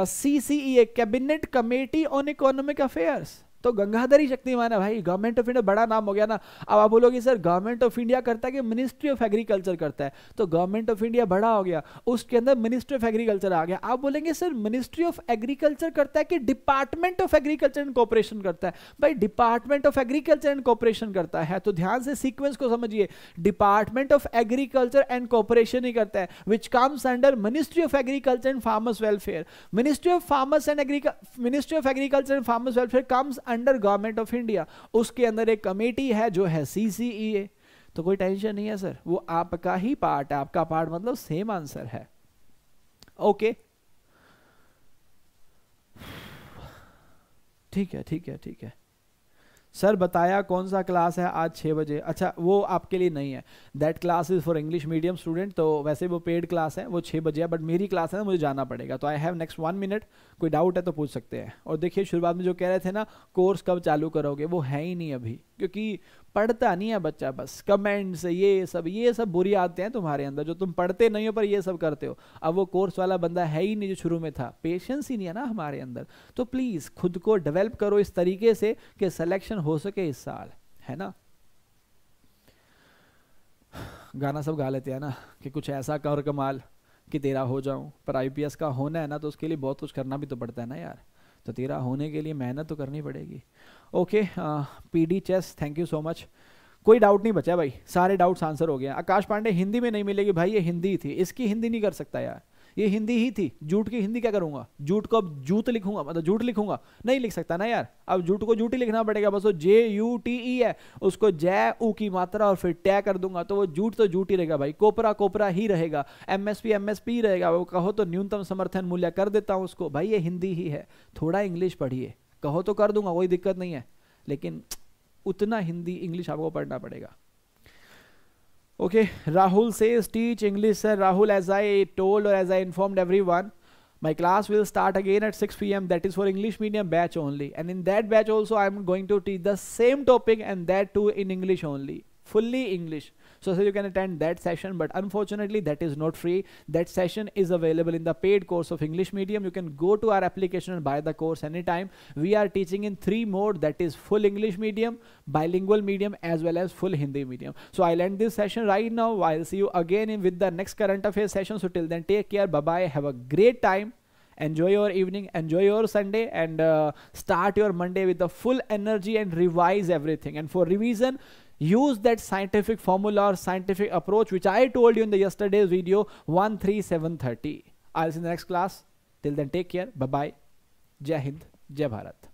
C C E A cabinet committee on economic affairs तो गंगाधर ही शक्तिमान है भाई। गवर्नमेंट ऑफ़ इंडिया बड़ा नाम हो गया ना। अब आप बोलोगे, सर गवर्नमेंट ऑफ़ इंडिया करता है कि मिनिस्ट्री ऑफ़ एग्रीकल्चर करता है? तो गवर्नमेंट ऑफ़ इंडिया बड़ा हो गया। उसके अंदर मिनिस्ट्री ऑफ़ एग्रीकल्चर आ गया। आप बोलेंगे, सर मिनिस्ट्री ऑफ़ एग्रीकल्चर करता है कि department of agriculture and cooperation करता है? भाई department of agriculture and cooperation करता है। तो ध्यान से सीक्वेंस को समझिए। Department of agriculture and cooperation ही करता है which comes under ministry of agriculture and farmers welfare ministry of farmers and ministry of agriculture and farmers welfare comes under government of India, उसके अंदर एक कमेटी है जो है सी तो कोई टेंशन नहीं है, सर। वो आपका ही पार्ट है, आपका पार्ट मतलब सेम आंसर है। ओके ठीक है ठीक है ठीक है। सर बताया कौन सा क्लास है आज छः बजे? अच्छा वो आपके लिए नहीं है। That class is for English medium student तो वैसे वो पेड क्लास है, वो छः बजे है बट मेरी क्लास है ना, मुझे जाना पड़ेगा। तो I have next one minute कोई डाउट है तो पूछ सकते हैं। और देखिए, शुरुआत में जो कह रहे थे ना कोर्स कब चालू करोगे? वो है ही नहीं अभी, क्योंकि पढ़ता नहीं है बच्चा, बस कमेंट्स ये सब ये सब बुरी आदतें हैं तुम्हारे अंदर, जो तुम पढ़ते नहीं हो पर ये सब करते हो। अब वो कोर्स वाला बंदा है ही नहीं जो शुरू में था। पेशेंस ही नहीं है ना हमारे अंदर। तो प्लीज़ खुद को डेवलप करो इस तरीके से कि सिलेक्शन हो सके इस साल, है ना? गाना सब गा लेते हैं ना कि कुछ ऐसा कर कमाल कि तेरा हो जाऊँ। पर आईपीएस का होना है ना तो उसके लिए बहुत कुछ करना भी तो पड़ता है ना यार। तो तेरा होने के लिए मेहनत तो करनी पड़ेगी। ओके पी डी चेस थैंक यू सो मच कोई डाउट नहीं बचा भाई, सारे डाउट्स आंसर हो गया आकाश पांडे, हिंदी में नहीं मिलेगी भाई, ये हिंदी थी। इसकी हिंदी नहीं कर सकता यार। ये हिंदी ही थी। जूट की हिंदी क्या करूँगा? जूट को अब जूत लिखूँगा मतलब जूट लिखूँगा। नहीं लिख सकता ना यार। अब जूट को जूट ही लिखना पड़ेगा, बस वो जे यू टी ई है। उसको जय ऊ की मात्रा और फिर टै कर दूँगा तो वो जूट तो जूट ही रहेगा भाई। कोपरा कोपरा ही रहेगा। एमएसपी एमएसपी रहेगा। वो कहो तो न्यूनतम समर्थन मूल्य कर देता हूँ उसको। भाई ये हिंदी ही है। थोड़ा इंग्लिश पढ़िए। कहो तो कर दूँगा, कोई दिक्कत नहीं है। लेकिन उतना हिंदी इंग्लिश आपको पढ़ना पड़ेगा। Okay, Rahul says teach English, sir. Rahul, as I told or as I informed everyone, my class will start again at 6 p.m. That is for English medium batch only. And in that batch also, I'm going to teach the same topic and that too in English only. Fully English. So, so you can attend that session but unfortunately that is not free. That session is available in the paid course of english medium. You can go to our application and buy the course anytime. We are teaching in three mode that is full english medium bilingual medium as well as full hindi medium. So i'll end this session right now. I'll see you again in with the next current affairs session. So till then take care. Bye bye have a great time. Enjoy your evening. Enjoy your sunday. And uh, start your monday with the full energy and revise everything. And for revision use that scientific formula or scientific approach which i told you in the yesterday's video 13730 i'll see you in the next class. Till then take care. Bye bye jai hind. Jai bharat